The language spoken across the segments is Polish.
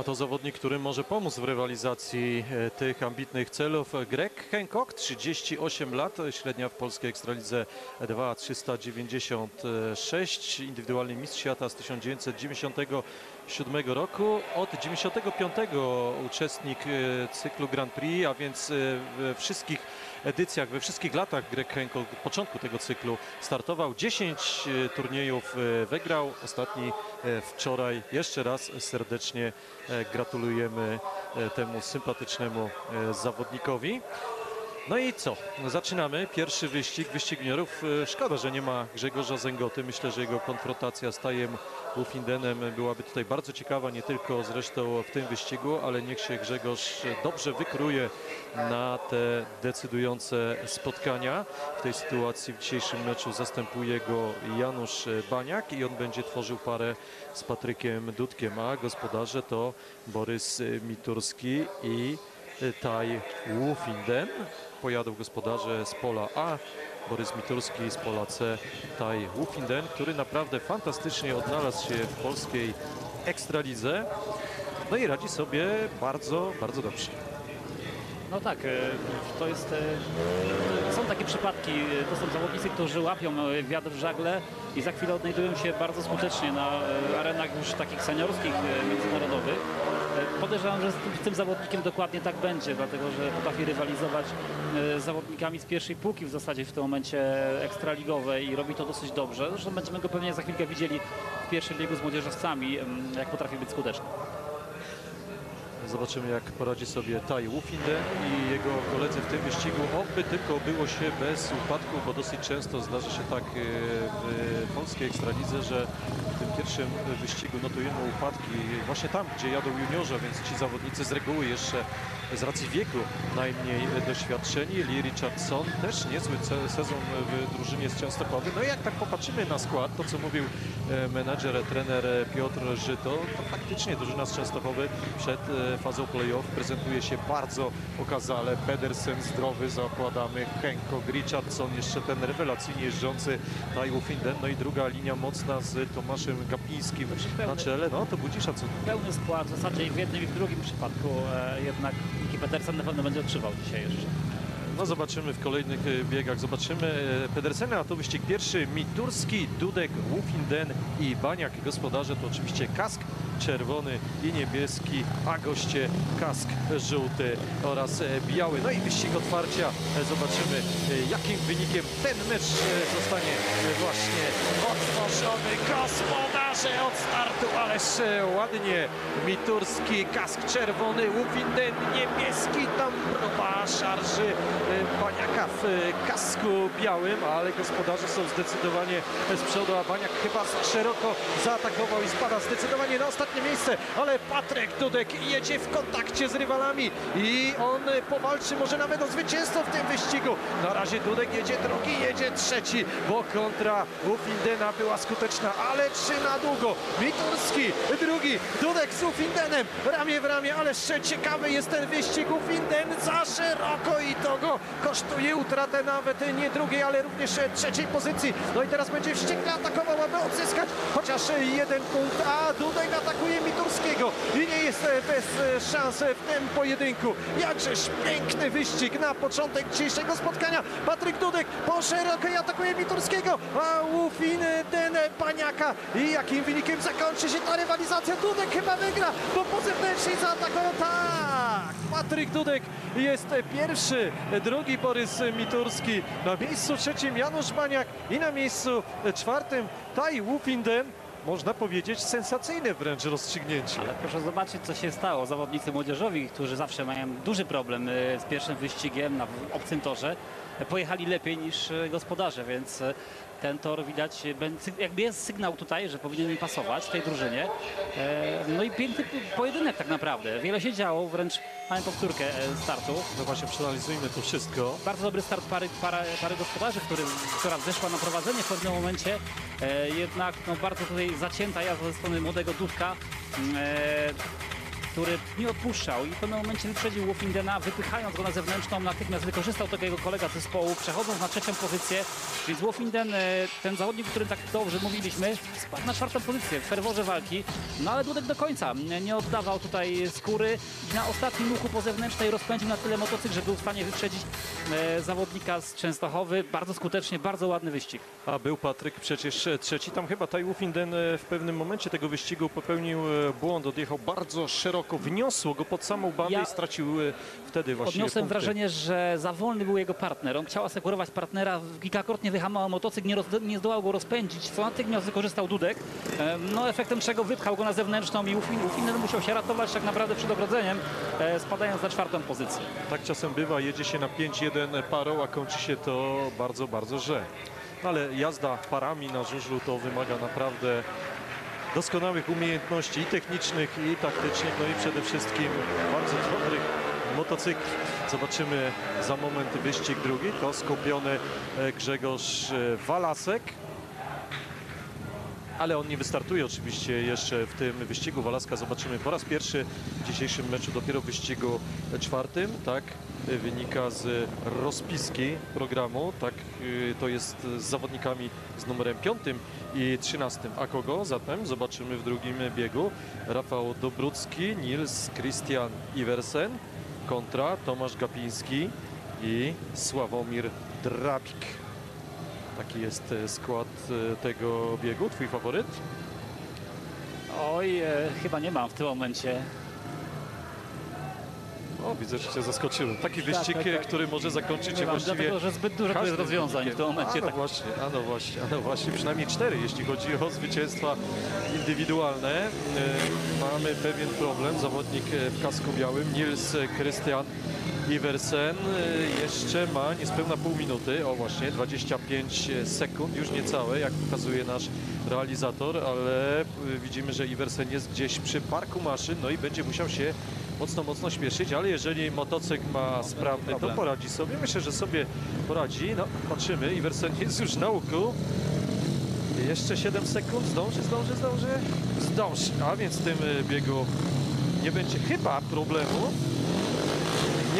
A to zawodnik, który może pomóc w rywalizacji e, tych ambitnych celów. Greg Hancock, 38 lat, średnia w polskiej Ekstralidze 2, 396, indywidualny mistrz świata z 1997 roku. Od 95 uczestnik e, cyklu Grand Prix, a więc e, wszystkich edycjach, we wszystkich latach Greg Hancock od początku tego cyklu startował. 10 e, turniejów e, wygrał, ostatni e, wczoraj. Jeszcze raz serdecznie gratulujemy temu sympatycznemu zawodnikowi. No i co? Zaczynamy. Pierwszy wyścig, wyścig juniorów. E, Szkoda, że nie ma Grzegorza Zęgoty. Myślę, że jego konfrontacja z Tajem Ufindenem byłaby tutaj bardzo ciekawa, nie tylko zresztą w tym wyścigu, ale niech się Grzegorz dobrze wykruje na te decydujące spotkania. W tej sytuacji w dzisiejszym meczu zastępuje go Janusz Baniak i on będzie tworzył parę z Patrykiem Dudkiem, a gospodarze to Borys Miturski i Taj Łufinden. Pojadą gospodarze z pola A, Borys Miturski z pola C, Taj Łufinden, który naprawdę fantastycznie odnalazł się w polskiej ekstralidze. No i radzi sobie bardzo, bardzo dobrze. No tak, e, to jest. e, Są takie przypadki, e, to są zawodnicy, którzy łapią wiatr w żagle i za chwilę odnajdują się bardzo skutecznie na arenach już takich seniorskich, międzynarodowych. Podejrzewam, że z tym, z tym zawodnikiem dokładnie tak będzie, dlatego że potrafi rywalizować e, z zawodnikami z pierwszej półki w zasadzie w tym momencie ekstraligowej i robi to dosyć dobrze. Zresztą będziemy go pewnie za chwilkę widzieli w pierwszym biegu z młodzieżowcami, em, jak potrafi być skuteczny. Zobaczymy, jak poradzi sobie Tai Wufinden i jego koledzy w tym wyścigu. Oby tylko obyło się bez upadków, bo dosyć często zdarza się tak e, w polskiej ekstralidze, że w tym pierwszym wyścigu notujemy upadki właśnie tam, gdzie jadą juniorzy, więc ci zawodnicy z reguły jeszcze z racji wieku najmniej doświadczeni. Lee Richardson też niezły sezon w drużynie z Częstochowy. No i jak tak popatrzymy na skład, to co mówił e, menadżer, trener Piotr Żyto, to faktycznie drużyna z Częstochowy przed e, fazą playoff prezentuje się bardzo okazale. Pedersen zdrowy, zakładamy, Hancock, Richardson, jeszcze ten rewelacyjnie jeżdżący Taiwo Finden, no i druga linia mocna z Tomaszem Gapińskim na czele, no to budzi szacunek. pełny skład, w zasadzie w jednym i w drugim przypadku e, jednak Niki Pedersen na pewno będzie odczuwał dzisiaj jeszcze. No zobaczymy w kolejnych e, biegach, zobaczymy e, Pedersena, a to wyścig pierwszy, Miturski, Dudek, Wufinden i Baniak. Gospodarze to oczywiście kask czerwony i niebieski, a goście kask żółty oraz e, biały. No i wyścig otwarcia, E, zobaczymy e, jakim wynikiem ten mecz zostanie właśnie otworzony. Gospodarze od startu, ależ ładnie Miturski, kask czerwony, Wufinden niebieski, tam próba szarży Baniaka w kasku białym, ale gospodarze są zdecydowanie z przodu, a Baniak chyba szeroko zaatakował i spada zdecydowanie na ostatnie miejsce, ale Patryk Dudek jedzie w kontakcie z rywalami i on powalczy może nawet o zwycięstwo w tym wyścigu. Na razie Dudek jedzie drugi, jedzie trzeci, bo kontra Ufindena była skuteczna, ale trzy na długo. Miturski drugi, Dudek z Ufindenem, ramię w ramię, ale jeszcze ciekawy jest ten wyścig. Ufinden za szeroko i to go kosztuje utratę nawet nie drugiej, ale również trzeciej pozycji. No i teraz będzie wściekle atakował, aby odzyskać chociaż jeden punkt, a Dudek atakuje Miturskiego i nie jest bez szans w tym pojedynku. Jakżeż piękny wyścig na początek dzisiejszego spotkania. Patryk Dudek po szerokiej atakuje Miturskiego, a Łufinden Paniaka. I jakim wynikiem zakończy się ta rywalizacja? Dudek chyba wygra, bo po zewnętrznej zaatakują tak. Patryk Dudek jest pierwszy, drugi Borys Miturski, na miejscu trzecim Janusz Baniak i na miejscu czwartym Tai Łufinden. Można powiedzieć sensacyjne wręcz rozstrzygnięcie. Ale proszę zobaczyć, co się stało. Zawodnicy młodzieżowi, którzy zawsze mają duży problem e, z pierwszym wyścigiem na obcym torze, pojechali lepiej niż e, gospodarze, więc e, ten tor widać, jakby jest sygnał tutaj, że powinien im pasować tej drużynie. E, No i piękny pojedynek tak naprawdę. Wiele się działo, wręcz mamy powtórkę e, startu. No właśnie, przeanalizujmy to wszystko. Bardzo dobry start pary, para, pary gospodarzy, który, która zeszła na prowadzenie w pewnym momencie. E, jednak no, bardzo tutaj zacięta jazda ze strony młodego Dudka. Który nie odpuszczał i w pewnym momencie wyprzedził Wolfingena, wypychając go na zewnętrzną, natychmiast wykorzystał tego jego kolega z zespołu, przechodząc na trzecią pozycję, więc e, ten zawodnik, o którym tak dobrze mówiliśmy, spadł na czwartą pozycję w ferworze walki, no ale Dudek do końca nie- oddawał tutaj skóry i na ostatnim łuku po zewnętrznej rozpędził na tyle motocykl, że był w stanie wyprzedzić e, zawodnika z Częstochowy. Bardzo skutecznie, bardzo ładny wyścig. A był Patryk przecież trzeci. Tam chyba Tai Wufinden e, w pewnym momencie tego wyścigu popełnił e, błąd. Odjechał bardzo szeroko, wniosło go pod samą bandę Ja i stracił e, wtedy właściwie Odniosłem punkty. wrażenie, że za wolny był jego partner. On chciał asekurować partnera, kilkakrotnie wyhamował motocykl, nie, roz, nie zdołał go rozpędzić, co natychmiast wykorzystał Dudek. No efektem czego wypchał go na zewnętrzną i Ufin- Ufinen musiał się ratować tak naprawdę przed ogrodzeniem, e, spadając na czwartą pozycję. Tak czasem bywa, jedzie się na 5-1 parą, a kończy się to bardzo, bardzo źle. No ale jazda parami na żużlu to wymaga naprawdę doskonałych umiejętności i technicznych, i taktycznych, no i przede wszystkim bardzo dobrych motocykli. Zobaczymy za moment wyścig drugi. To skupiony e, Grzegorz e, Walasek. Ale on nie wystartuje oczywiście jeszcze w tym wyścigu. Walaska zobaczymy po raz pierwszy w dzisiejszym meczu, dopiero w wyścigu czwartym, tak? Wynika z rozpiski programu, tak? y, To jest z zawodnikami z numerem 5 i 13. A kogo zatem zobaczymy w drugim biegu? Rafał Dobrucki, Nils Christian Iversen kontra Tomasz Gapiński i Sławomir Drabik. Taki jest e, skład e, tego biegu. Twój faworyt? Oj, e, chyba nie mam w tym momencie. O, widzę, że cię zaskoczyłem. Taki wyścig, tak, tak. e, który może zakończyć się właściwie dlatego, że zbyt dużo jest rozwiązań w tym momencie. A no Tak. właśnie, a no właśnie, a no właśnie. Przynajmniej cztery, jeśli chodzi o zwycięstwa indywidualne. E, Mamy pewien problem. Zawodnik w kasku białym, Nils Christian Iversen, e, jeszcze ma niespełna pół minuty. O właśnie, 25 sekund, już niecałe, jak pokazuje nasz realizator, ale e, widzimy, że Iversen jest gdzieś przy parku maszyn, no i będzie musiał się mocno, mocno śpieszyć, ale jeżeli motocykl ma sprawny, to poradzi sobie. Myślę, że sobie poradzi. No, patrzymy. Iversen jest już na łuku. Jeszcze 7 sekund. Zdąży, zdąży, zdąży. Zdąży. A więc w tym y, biegu nie będzie chyba problemu.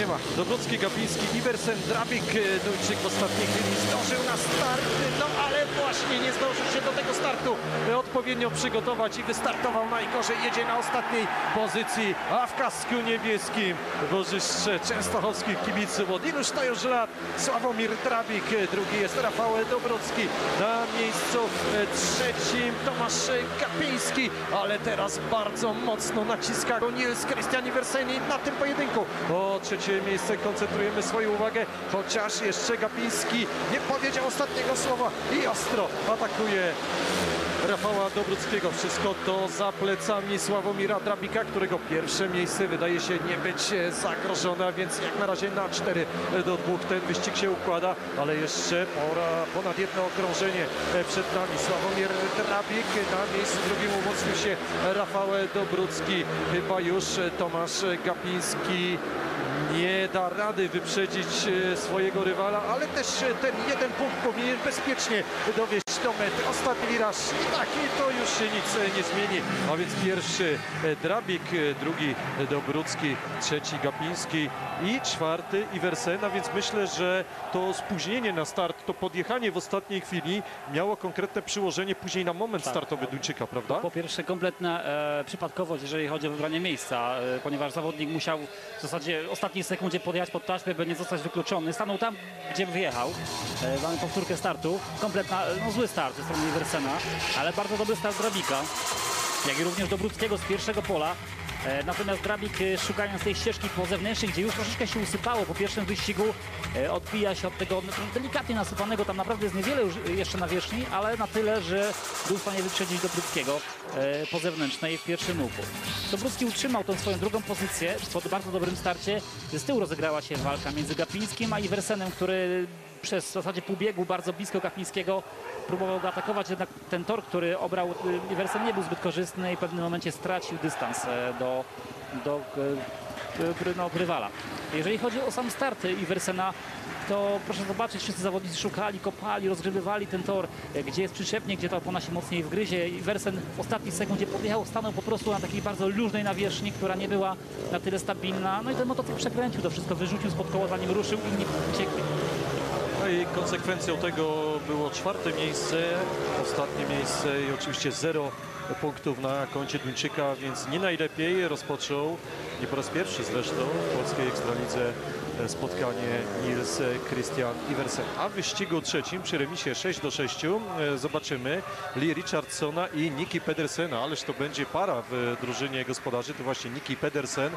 Nie ma. Dobrocki, Gapiński, Iversen, Drabik, y, Duńczyk w ostatniej chwili zdążył na start, no ale właśnie nie zdążył się do tego startu odpowiednio przygotować i wystartował najgorzej. Jedzie na ostatniej pozycji, a w kasku niebieskim bożyszcze częstochowskich kibiców od iluż to już lat Sławomir Drabik, y, drugi jest Rafał Dobrocki, na miejscu y, trzecim Tomasz Gapiński, ale teraz bardzo mocno naciska go Nils Christian Iversen na tym pojedynku. O trzecie miejsce koncentrujemy swoją uwagę, chociaż jeszcze Gapiński nie powiedział ostatniego słowa i ostro atakuje Rafała Dobruckiego. Wszystko to za plecami Sławomira Drabika, którego pierwsze miejsce wydaje się nie być zagrożone, a więc jak na razie na 4 do 2 ten wyścig się układa, ale jeszcze pora, ponad jedno okrążenie przed nami. Sławomir Drabik na miejscu drugim umocnił się Rafał Dobrucki. Chyba już Tomasz Gapiński nie da rady wyprzedzić e, swojego rywala, ale też e, ten jeden punkt powinien bezpiecznie dowieść do mety. Ostatni wiraż i tak i to już się nic e, nie zmieni. A więc pierwszy Drabik, drugi Dobrucki, trzeci Gapiński i czwarty Iversen. A więc myślę, że to spóźnienie na start, to podjechanie w ostatniej chwili miało konkretne przyłożenie później na moment Tak. startowy Duńczyka, prawda? Po pierwsze kompletna e, przypadkowość, jeżeli chodzi o wybranie miejsca, e, ponieważ zawodnik musiał w zasadzie w ostatniej sekundzie podjechać pod taśmę, by nie zostać wykluczony. Stanął tam, gdzie wyjechał. E, mamy powtórkę startu. Kompletna, no zły start ze strony Iversena, ale bardzo dobry start Drabika, jak i również Dobruckiego z pierwszego pola. E, Natomiast Drabik e, szukając tej ścieżki po zewnętrznej, gdzie już troszeczkę się usypało po pierwszym wyścigu, e, odbija się od tego delikatnie nasypanego, tam naprawdę jest niewiele już jeszcze na wierzchni, ale na tyle, że był w stanie wyprzedzić Dobruckiego e, po zewnętrznej w pierwszym łuku. Dobrucki utrzymał tą swoją drugą pozycję po bardzo dobrym starcie. Z tyłu rozegrała się walka między Gapińskim a Iversenem, który przez w zasadzie pół biegu bardzo blisko Kapińskiego próbował go atakować, jednak ten tor, który obrał y, Iversen nie był zbyt korzystny i w pewnym momencie stracił dystans e, do, do e, e, no, rywala. Jeżeli chodzi o sam start Iversena, to proszę zobaczyć, wszyscy zawodnicy szukali, kopali, rozgrzebywali ten tor, e, gdzie jest przyczepnie, gdzie ta opona się mocniej wgryzie i Wersen w ostatniej sekundzie podjechał, stanął po prostu na takiej bardzo luźnej nawierzchni, która nie była na tyle stabilna, no i ten motocykl przekręcił to wszystko, wyrzucił spod koła, zanim ruszył, inni uciekli. No i konsekwencją tego było czwarte miejsce, ostatnie miejsce i oczywiście zero punktów na koncie Duńczyka, więc nie najlepiej rozpoczął, nie po raz pierwszy zresztą w polskiej ekstralidze e, spotkanie Nils Christian Iversen. A w wyścigu trzecim przy remisie 6 do 6 e, zobaczymy Lee Richardsona i Niki Pedersena, ależ to będzie para w drużynie gospodarzy, to właśnie Niki Pedersen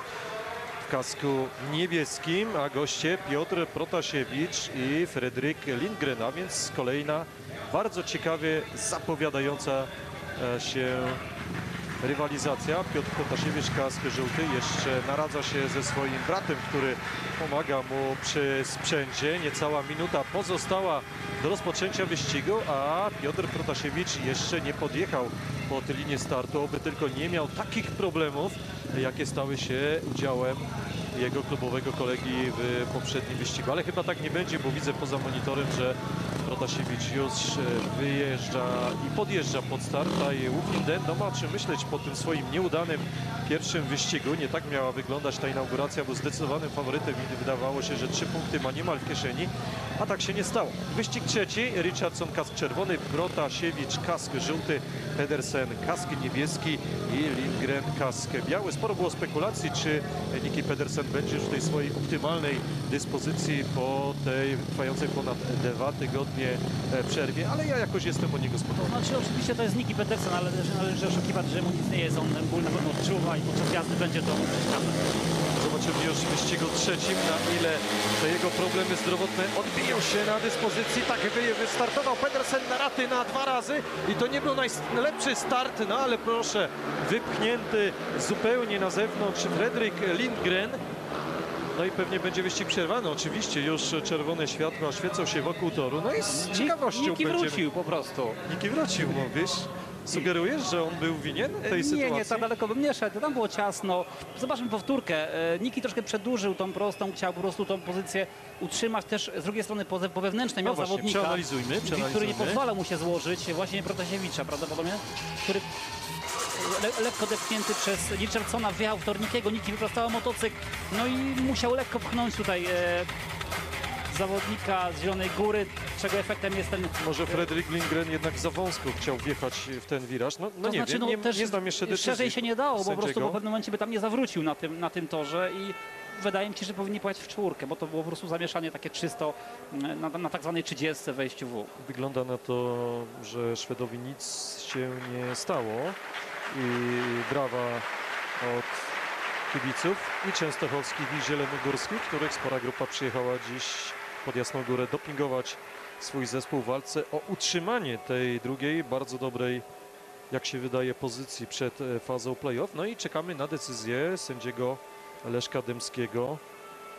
kasku niebieskim, a goście Piotr Protasiewicz i Fredryk Lindgren, a więc kolejna bardzo ciekawie zapowiadająca e, się rywalizacja. Piotr Protasiewicz, kask żółty, jeszcze naradza się ze swoim bratem, który pomaga mu przy sprzęcie. Niecała minuta pozostała do rozpoczęcia wyścigu, a Piotr Protasiewicz jeszcze nie podjechał pod linię startu, oby tylko nie miał takich problemów, jakie stały się udziałem jego klubowego kolegi w poprzednim wyścigu. Ale chyba tak nie będzie, bo widzę poza monitorem, że Protasiewicz już e, wyjeżdża i podjeżdża pod start, a Łukinden no ma czym myśleć po tym swoim nieudanym pierwszym wyścigu. Nie tak miała wyglądać ta inauguracja, bo zdecydowanym faworytem wydawało się, że trzy punkty ma niemal w kieszeni, a tak się nie stało. Wyścig trzeci, Richardson kask czerwony, Protasiewicz kask żółty, Pedersen kask niebieski i Lindgren kask biały. Sporo było spekulacji, czy Niki Pedersen będzie już w tej swojej optymalnej dyspozycji po tej trwającej ponad dwa tygodnie e, przerwie, ale ja jakoś jestem o niego To spokojny. znaczy oczywiście to jest Niki Petersen, ale należy, oszukiwać, że mu nic nie jest, on ból na pewno odczuwa i podczas jazdy będzie to. Zobaczymy już w wyścigu trzecim, na ile te jego problemy zdrowotne odbiją się na dyspozycji. Tak wy- wystartował Pedersen na raty na dwa razy i to nie był najlepszy start, no ale proszę, wypchnięty zupełnie na zewnątrz Fredrik Lindgren. No i pewnie będzie wyścig przerwany. Oczywiście już czerwone światła świecą się wokół toru. No i z ciekawością Niki będziemy... wrócił po prostu. Niki wrócił, mówisz? Sugerujesz, że on był winien tej nie, sytuacji? nie, tak daleko bym nie szedł, tam było ciasno. Zobaczmy powtórkę. E, Niki troszkę przedłużył tą prostą, chciał po prostu tą pozycję utrzymać. Też z drugiej strony po, po wewnętrznej No miał właśnie, zawodnika, przeanalizujmy, który nie przeanalizujmy. pozwala mu się złożyć, właśnie Protasiewicza prawdopodobnie, który le, lekko depchnięty przez Richardsona wjechał w Tornikiego, Niki wyprostała motocykl, no i musiał lekko pchnąć tutaj e, zawodnika z Zielonej Góry, czego efektem jest ten Może Fredrik Lindgren jednak za wąsko chciał wjechać w ten wiraż. No, no To nie znaczy, wiem, no, nie, też nie znam jeszcze decyzji Szerzej się nie dało, bo po prostu sędziego. po pewnym momencie by tam nie zawrócił na tym, na tym torze i wydaje mi się, że powinni pojechać w czwórkę, bo to było po prostu zamieszanie takie czysto mm, na, na tak zwanej 30 wejściu W. Wygląda na to, że Szwedowi nic się nie stało i brawa od kibiców i częstochowskich i zielonogórskich, których spora grupa przyjechała dziś pod Jasną Górę dopingować swój zespół w walce o utrzymanie tej drugiej, bardzo dobrej, jak się wydaje, pozycji przed e, fazą playoff. No i czekamy na decyzję sędziego Leszka Dębskiego.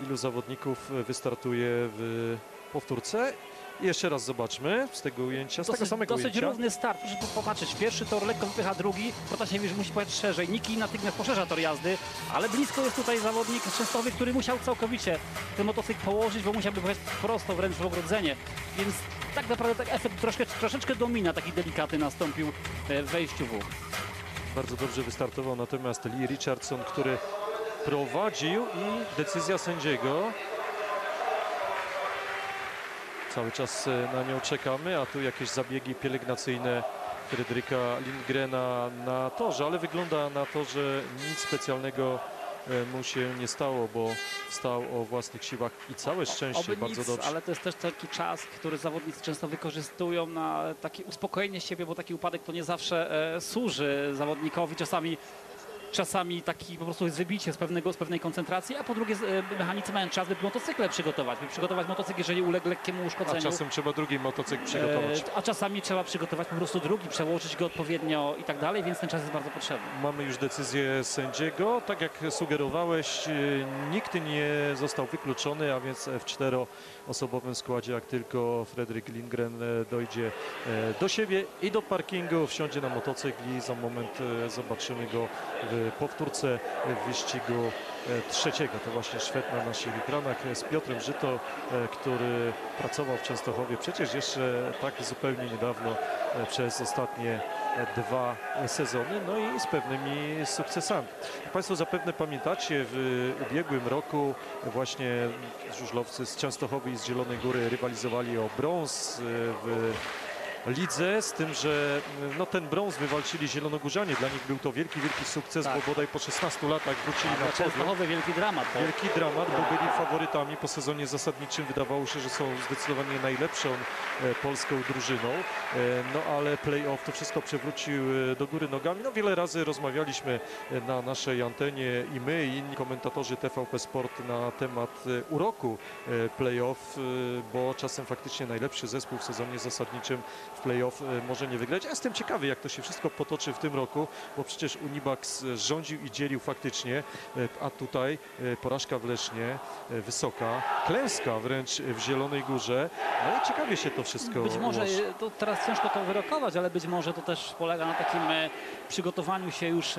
Ilu zawodników e, wystartuje w powtórce? Jeszcze raz zobaczmy z tego ujęcia, z tego Dosyć, samego dosyć ujęcia. równy start, proszę po- popatrzeć. Pierwszy tor lekko wypycha drugi, Protasiewicz musi pojechać szerzej. Niki natychmiast poszerza tor jazdy, ale blisko jest tutaj zawodnik z Częstochowy, który musiał całkowicie ten motocykl położyć, bo musiałby pojechać prosto wręcz w ogrodzenie. Więc tak naprawdę tak efekt troszkę, troszeczkę domina taki delikatny nastąpił e, w wejściu W. Bardzo dobrze wystartował natomiast Lee Richardson, który prowadził i decyzja sędziego. Cały czas e, na nią czekamy, a tu jakieś zabiegi pielęgnacyjne Fryderyka Lindgrena na torze, ale wygląda na to, że nic specjalnego e, mu się nie stało, bo stał o własnych siłach i całe szczęście Oby bardzo nic, dobrze. ale to jest też taki czas, który zawodnicy często wykorzystują na takie uspokojenie siebie, bo taki upadek to nie zawsze e, służy zawodnikowi. Czasami czasami taki po prostu jest wybicie z, pewnego, z pewnej koncentracji, a po drugie e, mechanicy mają czas, by motocykle przygotować, by przygotować motocykl, jeżeli uległ lekkiemu uszkodzeniu. A czasem trzeba drugi motocykl e, przygotować. A czasami trzeba przygotować po prostu drugi, przełożyć go odpowiednio i tak dalej, więc ten czas jest bardzo potrzebny. Mamy już decyzję sędziego. Tak jak sugerowałeś, e, nikt nie został wykluczony, a więc F4 osobowym składzie, jak tylko Fredrik Lindgren e, dojdzie e, do siebie i do parkingu, wsiądzie na motocykl i za moment e, zobaczymy go w powtórce w wyścigu trzeciego. To właśnie Szwed na naszych ekranach z Piotrem Żyto, który pracował w Częstochowie przecież jeszcze tak zupełnie niedawno przez ostatnie dwa sezony, no i z pewnymi sukcesami. Państwo zapewne pamiętacie, w ubiegłym roku właśnie żużlowcy z Częstochowy i z Zielonej Góry rywalizowali o brąz e, w lidze, z tym, że no, ten brąz wywalczyli zielonogórzanie. Dla nich był to wielki, wielki sukces, Tak. bo bodaj po 16 latach wrócili na Dla podium. Wielki dramat. Bo Wielki dramat, bo byli faworytami po sezonie zasadniczym. Wydawało się, że są zdecydowanie najlepszą e, polską drużyną. E, no ale play-off to wszystko przewrócił e, do góry nogami. No wiele razy rozmawialiśmy e, na naszej antenie i my i inni komentatorzy TVP Sport na temat e, uroku play-off, bo czasem faktycznie najlepszy zespół w sezonie zasadniczym w play-off e, może nie wygrać. Ja jestem ciekawy, jak to się wszystko potoczy w tym roku, bo przecież Unibax e, rządził i dzielił faktycznie, e, a tutaj porażka w Lesznie, wysoka, klęska wręcz w Zielonej Górze. No i ciekawie się to wszystko Być może, ułoży. to teraz ciężko to wyrokować, ale być może to też polega na takim przygotowaniu się już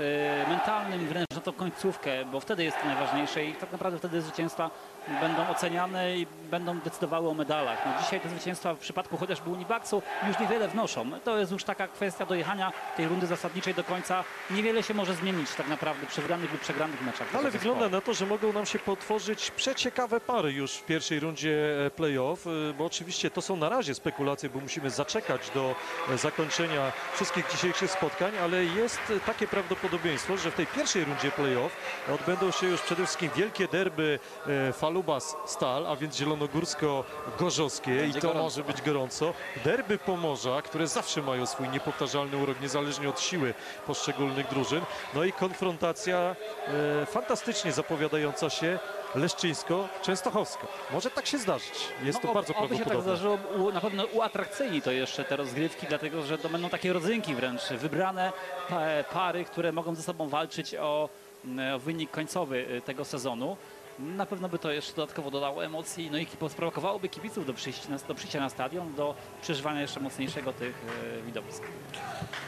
mentalnym i wręcz na tą końcówkę, bo wtedy jest to najważniejsze i tak naprawdę wtedy zwycięstwa będą oceniane i będą decydowały o medalach. No dzisiaj te zwycięstwa w przypadku chociażby Unibaxu już niewiele wnoszą. To jest już taka kwestia dojechania tej rundy zasadniczej do końca. Niewiele się może zmienić tak naprawdę przy wygranych lub przegranych meczach. Ale wygląda na to, że mogą nam się potworzyć przeciekawe pary już w pierwszej rundzie e, playoff, e, bo oczywiście to są na razie spekulacje, bo musimy zaczekać do e, zakończenia wszystkich dzisiejszych spotkań, ale jest takie prawdopodobieństwo, że w tej pierwszej rundzie playoff odbędą się już przede wszystkim wielkie derby e, Falubas-Stal, a więc zielonogórsko-gorzowskie i to gorąco. może być gorąco. Derby Pomorza, które zawsze mają swój niepowtarzalny urok, niezależnie od siły poszczególnych drużyn. No i konfrontacja e, fantastycznie zapowiadająca się Leszczyńsko-Częstochowska. Może tak się zdarzyć. Jest to No, bardzo oby się tak prawdopodobne. zdarzyło, u, na pewno uatrakcyjni to jeszcze te rozgrywki, dlatego że to będą takie rodzynki wręcz, wybrane pa, pary, które mogą ze sobą walczyć o, mm, o wynik końcowy y, tego sezonu. Na pewno by to jeszcze dodatkowo dodało emocji, no i sprowokowałoby kibiców do przyjścia na, do przyjścia na stadion, do przeżywania jeszcze mocniejszego tych e, widowisk.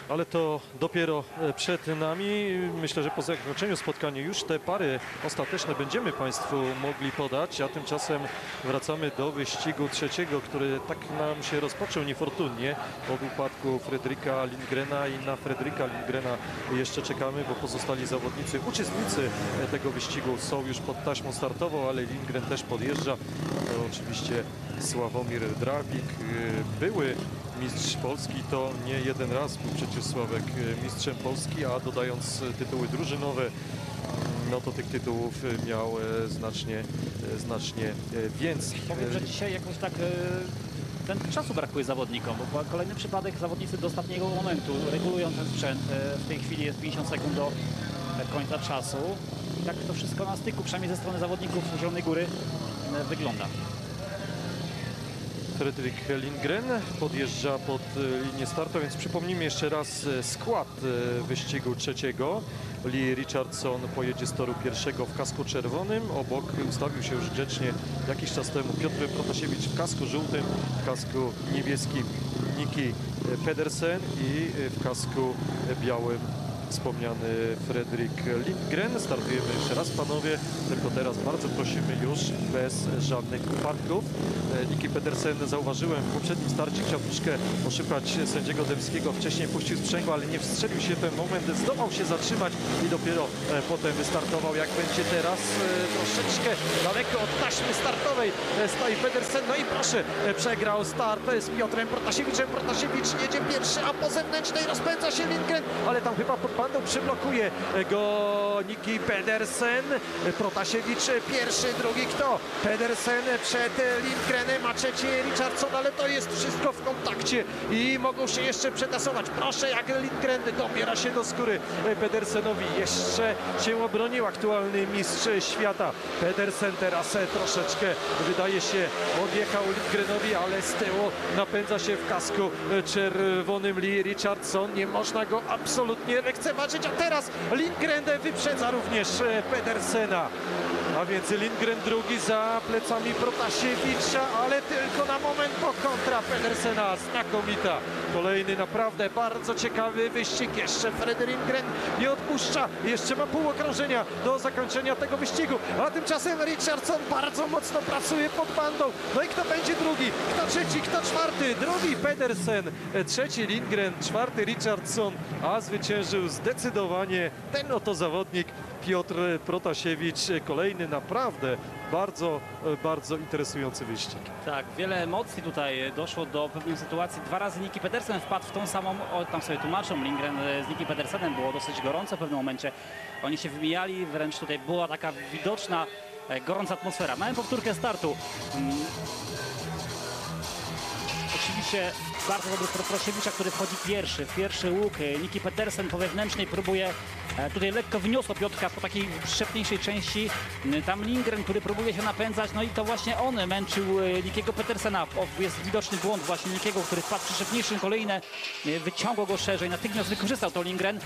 Ale to dopiero e, przed nami. Myślę, że po zakończeniu spotkania już te pary ostateczne będziemy Państwu mogli podać, a tymczasem wracamy do wyścigu trzeciego, który tak nam się rozpoczął niefortunnie po upadku Fredrika Lindgrena i na Fredrika Lindgrena jeszcze czekamy, bo pozostali zawodnicy, uczestnicy e, tego wyścigu są już pod taśmą startową, ale Lindgren też podjeżdża. To oczywiście Sławomir Drabik, e, były mistrz Polski, to nie jeden raz był przecież Sławek e, mistrzem Polski, a dodając tytuły drużynowe, mm, no to tych tytułów miał e, znacznie, e, znacznie e, więcej. Powiem, że dzisiaj jakoś tak ten czasu brakuje zawodnikom, bo kolejny przypadek zawodnicy do ostatniego momentu regulują ten sprzęt. W tej chwili jest 50 sekund do końca czasu. Tak to wszystko na styku, przynajmniej ze strony zawodników Zielonej Góry e, wygląda. Fredrik Lindgren podjeżdża pod e, linię startu, więc przypomnijmy jeszcze raz e, skład wyścigu trzeciego. Lee Richardson pojedzie z toru pierwszego w kasku czerwonym. Obok ustawił się już grzecznie jakiś czas temu Piotr Protasiewicz w kasku żółtym, w kasku niebieskim Niki Pedersen i w kasku białym wspomniany Fredrik Lindgren. Startujemy jeszcze raz panowie, tylko teraz bardzo prosimy już bez żadnych upadków. E, Niki Pedersen zauważyłem w poprzednim starcie, chciał troszkę oszukać sędziego Dębskiego, wcześniej puścił sprzęgło, ale nie wstrzelił się w ten moment, zdołał się zatrzymać i dopiero e, potem wystartował. Jak będzie teraz e, troszeczkę daleko od taśmy startowej stoi Pedersen, no i proszę, przegrał start z Piotrem Protasiewiczem. Protasiewicz jedzie pierwszy, a po zewnętrznej rozpędza się Lindgren, ale tam chyba pod bandą przyblokuje go Niki Pedersen. Protasiewicz pierwszy, drugi kto? Pedersen przed Lindgrenem, a trzeci Richardson, ale to jest wszystko w kontakcie i mogą się jeszcze przetasować. Proszę, jak Lindgren dobiera się do skóry Pedersenowi. Jeszcze się obronił aktualny mistrz świata. Pedersen teraz troszeczkę, wydaje się, odjechał Lindgrenowi, ale z tyłu napędza się w kasku czerwonym Lee Richardson. Nie można go absolutnie lekceważyć, a teraz Lindgren wyprzedza również e, Pedersena. A więc Lindgren drugi za plecami Protasiewicza, ale tylko na moment, bo kontra Pedersena znakomita Kolejny naprawdę bardzo ciekawy wyścig. Jeszcze Fredrik Gren nie odpuszcza. Jeszcze ma pół okrążenia do zakończenia tego wyścigu. A tymczasem Richardson bardzo mocno pracuje pod bandą. No i kto będzie drugi? Kto trzeci? Kto czwarty? Drugi Pedersen, trzeci Lindgren, czwarty Richardson, a zwyciężył zdecydowanie ten oto zawodnik Piotr Protasiewicz. Kolejny naprawdę bardzo, e, bardzo interesujący wyścig. Tak, wiele emocji tutaj doszło do pewnej sytuacji. Dwa razy Niki Pedersen wpadł w tą samą, o, tam sobie tłumaczą, Lindgren e, z Niki Pedersenem było dosyć gorąco w pewnym momencie. Oni się wymijali, wręcz tutaj była taka widoczna e, gorąca atmosfera. Mamy powtórkę startu. Oczywiście bardzo dobry Protasiewicza, który wchodzi pierwszy, w pierwszy łuk. E, Niki Pedersen po wewnętrznej próbuje e, tutaj lekko wyniosło Piotrka po takiej szczepniejszej części. E, Tam Lindgren, który próbuje się napędzać, no i to właśnie on męczył Nikiego Petersena. Jest widoczny błąd właśnie Nikiego, który wpadł przy kolejne, wyciągał go szerzej, natychmiast wykorzystał to Lindgren,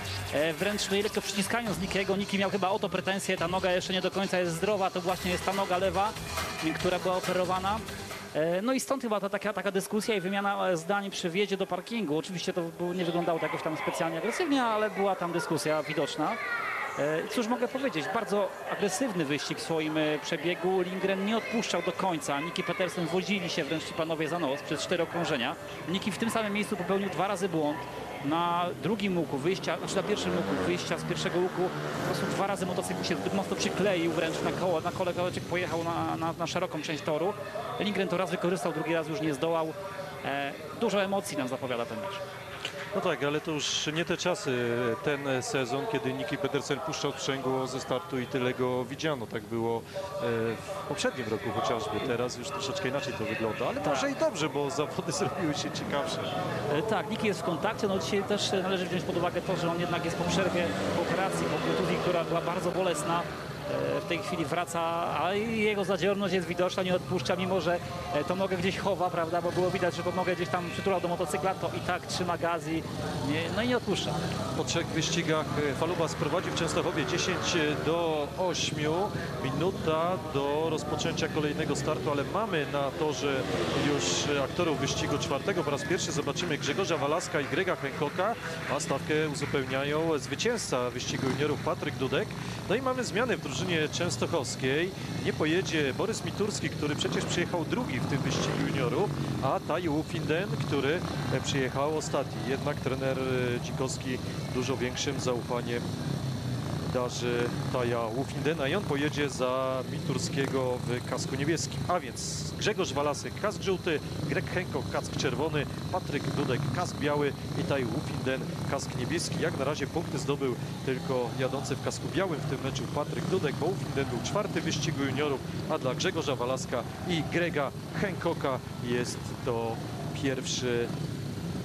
wręcz tutaj lekko przyciskając Nikiego. Niki miał chyba o to pretensje, ta noga jeszcze nie do końca jest zdrowa, to właśnie jest ta noga lewa, która była operowana. E, No i stąd chyba ta taka, taka dyskusja i wymiana e, zdań przy wjeździe do parkingu. Oczywiście to nie wyglądało to jakoś tam specjalnie agresywnie, ale była tam dyskusja widoczna. E, Cóż mogę powiedzieć, bardzo agresywny wyścig w swoim przebiegu. Lindgren nie odpuszczał do końca. Niki Petersen wodzili się wręcz ci panowie za nos przez cztery okrążenia. Niki w tym samym miejscu popełnił dwa razy błąd. Na drugim łuku wyjścia, znaczy na pierwszym łuku wyjścia z pierwszego łuku po prostu dwa razy motocykl się zbyt mocno przykleił wręcz na koło, na kole kawałeczek pojechał na, na, na szeroką część toru. Lindgren to raz wykorzystał, drugi raz już nie zdołał. E, dużo emocji nam zapowiada ten mecz. No tak, ale to już nie te czasy, ten sezon, kiedy Niki Pedersen puszczał sprzęgło ze startu i tyle go widziano. Tak było e, w poprzednim roku chociażby. Teraz już troszeczkę inaczej to wygląda, ale może i dobrze, bo zawody zrobiły się ciekawsze. E, Tak, Niki jest w kontakcie. No dzisiaj też należy wziąć pod uwagę to, że on jednak jest po przerwie, po operacji, po która była bardzo bolesna. E, W tej chwili wraca, a jego zadziorność jest widoczna, nie odpuszcza, mimo że e, tą nogę gdzieś chowa, prawda, bo było widać, że tą nogę gdzieś tam przytulał do motocykla, to i tak trzyma gaz i nie, no i nie odpuszcza. Po trzech wyścigach e, Faluba sprowadził w Częstochowie 10 do 8. Minuta do rozpoczęcia kolejnego startu, ale mamy na torze już aktorów wyścigu czwartego. Po raz pierwszy zobaczymy Grzegorza Walaska i Grega Hancocka, a stawkę uzupełniają zwycięzca wyścigu juniorów Patryk Dudek. No i mamy zmiany w drużynie częstochowskiej. Nie pojedzie Borys Miturski, który przecież przyjechał drugi w tym wyścigu juniorów, a Taju Finden, który przyjechał ostatni. Jednak trener Dzikowski dużo większym zaufaniem darzy Taja Łufindena i on pojedzie za Miturskiego w kasku niebieskim. A więc Grzegorz Walasek, kask żółty, Greg Henko, kask czerwony, Patryk Dudek, kask biały i Taj Łufinden, kask niebieski. Jak na razie punkty zdobył tylko jadący w kasku białym w tym meczu Patryk Dudek, bo Łufinden był czwarty w wyścigu juniorów, a dla Grzegorza Walaska i Grega Henkoka jest to pierwszy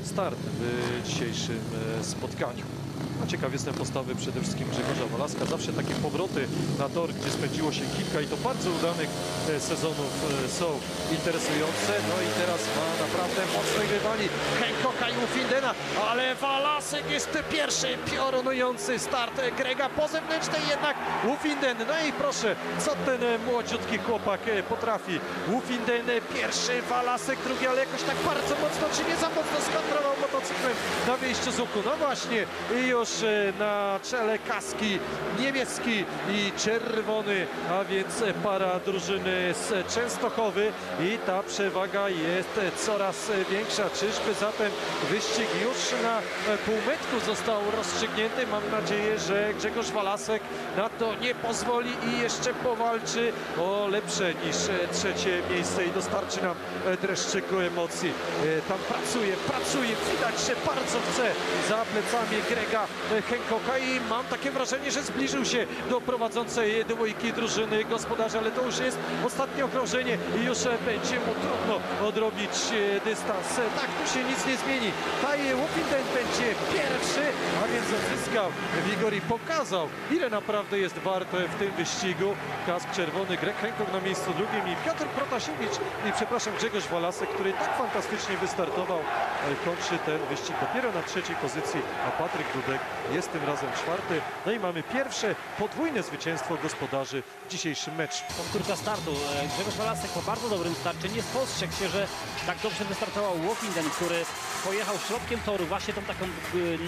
start w dzisiejszym e, spotkaniu. No, ciekaw jestem postawy przede wszystkim Grzegorza Walaska. Zawsze takie powroty na tor, gdzie spędziło się kilka i to bardzo udanych e, sezonów e, są interesujące. No i teraz ma naprawdę mocnych rywali Hancocka i Ufindena, ale Walasek jest pierwszy piorunujący start Grega po zewnętrznej jednak Ufinden. No i proszę, co ten e, młodziutki chłopak e, potrafi. Ufinden e, pierwszy, Walasek drugi, ale jakoś tak bardzo mocno, czy nie za mocno skontrował motocyklem na wyjściu z łuku. No właśnie, i już e, na czele kaski niebieski i czerwony, a więc para drużyny z Częstochowy i ta przewaga jest coraz większa. Czyżby zatem wyścig już na półmetku został rozstrzygnięty? Mam nadzieję, że Grzegorz Walasek na to nie pozwoli i jeszcze powalczy o lepsze niż trzecie miejsce i dostarczy nam dreszczyku emocji. E, Tam pracuje, pracuje, widać, że bardzo chce za plecami Grega e, Hancocka i mam takie wrażenie, że zbliżył się do prowadzącej dwójki drużyny gospodarza, ale to już jest ostatnie okrążenie i już e, będzie mu trudno odrobić e, dystans. Tak, tu się nic nie zmieni. Taj Łupinden będzie pierwszy, a więc odzyskał Wigor i pokazał, ile naprawdę jest warte w tym wyścigu. Kask czerwony, Greg Hancock na miejscu drugim i Piotr Protasiewicz i przepraszam Grzegorz Walasek, który tak fantastycznie wystartował, kończy ten wyścig dopiero na trzeciej pozycji, a Patryk Dudek jest tym razem czwarty. No i mamy pierwsze podwójne zwycięstwo gospodarzy w dzisiejszym meczu. Powtórka startu. E, Grzegorz Walasek po bardzo dobrym starcie nie spostrzegł się, że tak dobrze wystartował Wofinden, który pojechał środkiem toru, właśnie tą taką e,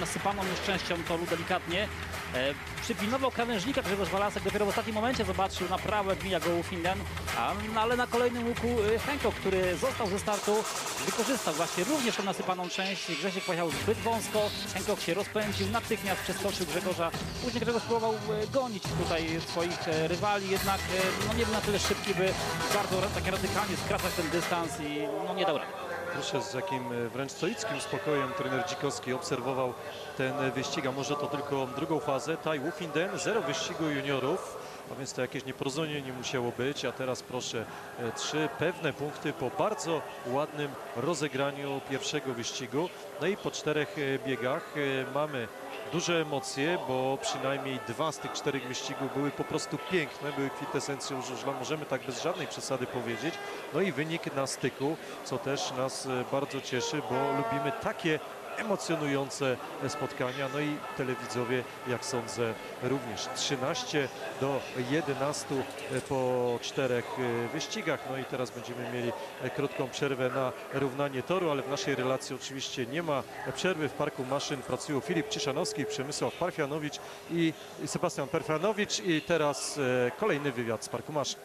nasypaną nieszczęścią toru delikatnie. E, Przypilnował krawężnika Grzegorz Walasek, dopiero w ostatnim momencie zobaczył na prawo, jak mija go Wofinden, a, no, ale na kolejnym łuku e, Henko, który został ze startu, wykorzystał właśnie również tą nasypaną część. Grzesiek pojechał zbyt wąsko, Henkok się rozpędził, natychmiast przeskoczył Grzegorza. Później Grzegorz próbował e, gonić tutaj swoich e, rywali, jednak e, no, nie był na tyle szybki, by bardzo tak radykalnie skracać ten dystans i no, nie dał rady. Proszę z jakim wręcz stoickim spokojem trener Dzikowski obserwował ten wyścig, a może to tylko drugą fazę. Tai Wufinden, zero wyścigu juniorów, a więc to jakieś nieporozumienie nie musiało być, a teraz proszę e, trzy pewne punkty po bardzo ładnym rozegraniu pierwszego wyścigu. No i po czterech e, biegach e, mamy duże emocje, bo przynajmniej dwa z tych czterech wyścigów były po prostu piękne, były kwintesencją żużla, możemy tak bez żadnej przesady powiedzieć. No i wynik na styku, co też nas bardzo cieszy, bo lubimy takie emocjonujące spotkania, no i telewidzowie, jak sądzę, również 13 do 11 e, po czterech e, wyścigach. No i teraz będziemy mieli e, krótką przerwę na równanie toru, ale w naszej relacji oczywiście nie ma przerwy. W Parku Maszyn pracują Filip Ciszanowski, Przemysław Parfianowicz i Sebastian Parfianowicz i teraz e, kolejny wywiad z Parku Maszyn.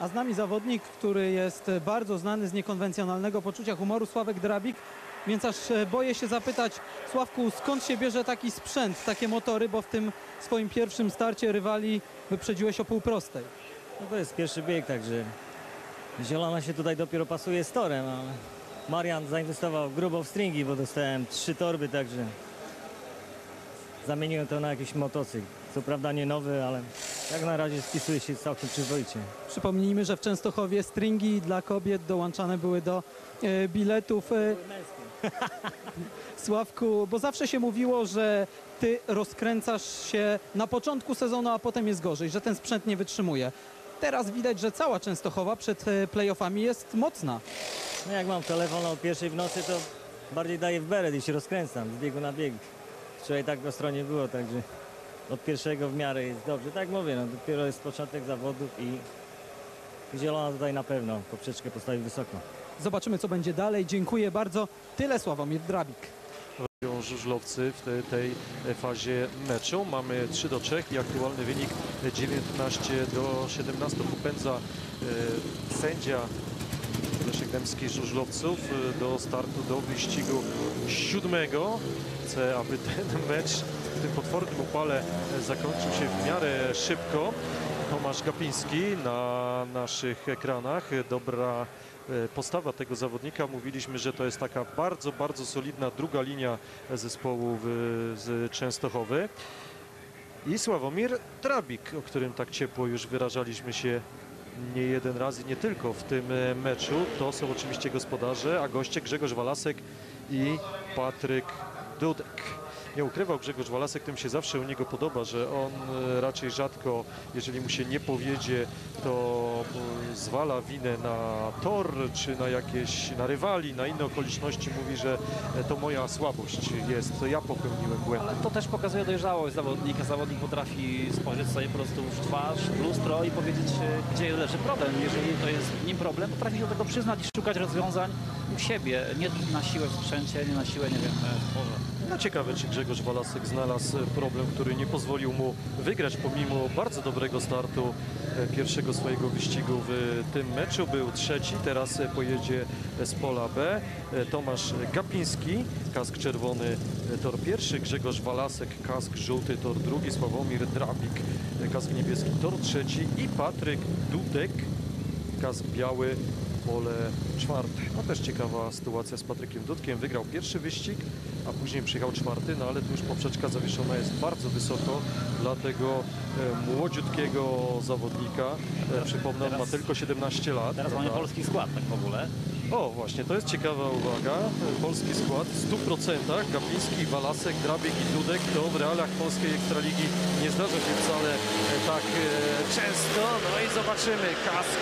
A z nami zawodnik, który jest bardzo znany z niekonwencjonalnego poczucia humoru, Sławek Drabik. Więc aż e, boję się zapytać, Sławku, skąd się bierze taki sprzęt, takie motory, bo w tym swoim pierwszym starcie rywali wyprzedziłeś o pół prostej. No to jest pierwszy bieg, także zielona się tutaj dopiero pasuje z torem, ale Marian zainwestował grubo w stringi, bo dostałem trzy torby, także zamieniłem to na jakiś motocykl. Co prawda nie nowy, ale jak na razie spisuje się całkiem przyzwoicie. Przypomnijmy, że w Częstochowie stringi dla kobiet dołączane były do e, biletów. E, Sławku, bo zawsze się mówiło, że ty rozkręcasz się na początku sezonu, a potem jest gorzej, że ten sprzęt nie wytrzymuje. Teraz widać, że cała Częstochowa przed e, playoffami jest mocna. No jak mam telefon o pierwszej w nocy, to bardziej daję w beret i się rozkręcam z biegu na bieg. Wczoraj tak ostro nie było, także od pierwszego w miarę jest dobrze. Tak mówię, no dopiero jest początek zawodów i zielona tutaj na pewno poprzeczkę postawi wysoko. Zobaczymy, co będzie dalej. Dziękuję bardzo. Tyle Sławomir Drabik. robią żużlowcy w te, tej fazie meczu. Mamy 3 do 3 i aktualny wynik 19 do 17 popędza e, sędzia Leszek Dębski żużlowców e, do startu, do wyścigu siódmego. Chcę, aby ten mecz w tym potwornym upale zakończył się w miarę szybko. Tomasz Gapiński na naszych ekranach. Dobra postawa tego zawodnika. Mówiliśmy, że to jest taka bardzo, bardzo solidna druga linia zespołu w, z Częstochowy. I Sławomir Drabik, o którym tak ciepło już wyrażaliśmy się nie jeden raz i nie tylko w tym e, meczu. To są oczywiście gospodarze, a goście Grzegorz Walasek i Patryk Dudek. Nie ukrywał Grzegorz Walasek, tym się zawsze u niego podoba, że on e, raczej rzadko, jeżeli mu się nie powiedzie, to e, zwala winę na tor, czy na jakieś, na rywali, na inne okoliczności. Mówi, że e, to moja słabość jest, to ja popełniłem błędy. Ale to też pokazuje dojrzałość zawodnika. Zawodnik potrafi spojrzeć sobie po prostu w twarz, w lustro i powiedzieć, gdzie leży problem. Jeżeli to jest w nim problem, potrafi do tego przyznać i szukać rozwiązań u siebie. Nie na siłę w sprzęcie, nie na siłę, nie wiem, w porze. No ciekawe, czy Grzegorz Walasek znalazł problem, który nie pozwolił mu wygrać pomimo bardzo dobrego startu e, pierwszego swojego wyścigu w tym meczu. Był trzeci, teraz e, pojedzie z pola B. E, Tomasz Gapiński, kask czerwony, e, tor pierwszy. Grzegorz Walasek, kask żółty, tor drugi. Sławomir Drabik, e, kask niebieski, tor trzeci. I Patryk Dudek, kask biały, pole czwarte. No też ciekawa sytuacja z Patrykiem Dudkiem. Wygrał pierwszy wyścig, a później przyjechał czwarty, no ale tu już poprzeczka zawieszona jest bardzo wysoko dla tego e, młodziutkiego zawodnika. E, przypomnę, on ma Teraz- tylko 17 lat. Teraz mamy polski skład tak w ogóle. O, właśnie, to jest ciekawa uwaga. E, Polski skład w 100%. Gapiński, Walasek, Drabik i Dudek. To w realiach polskiej Ekstraligi nie zdarza się wcale tak często. No i zobaczymy. Kask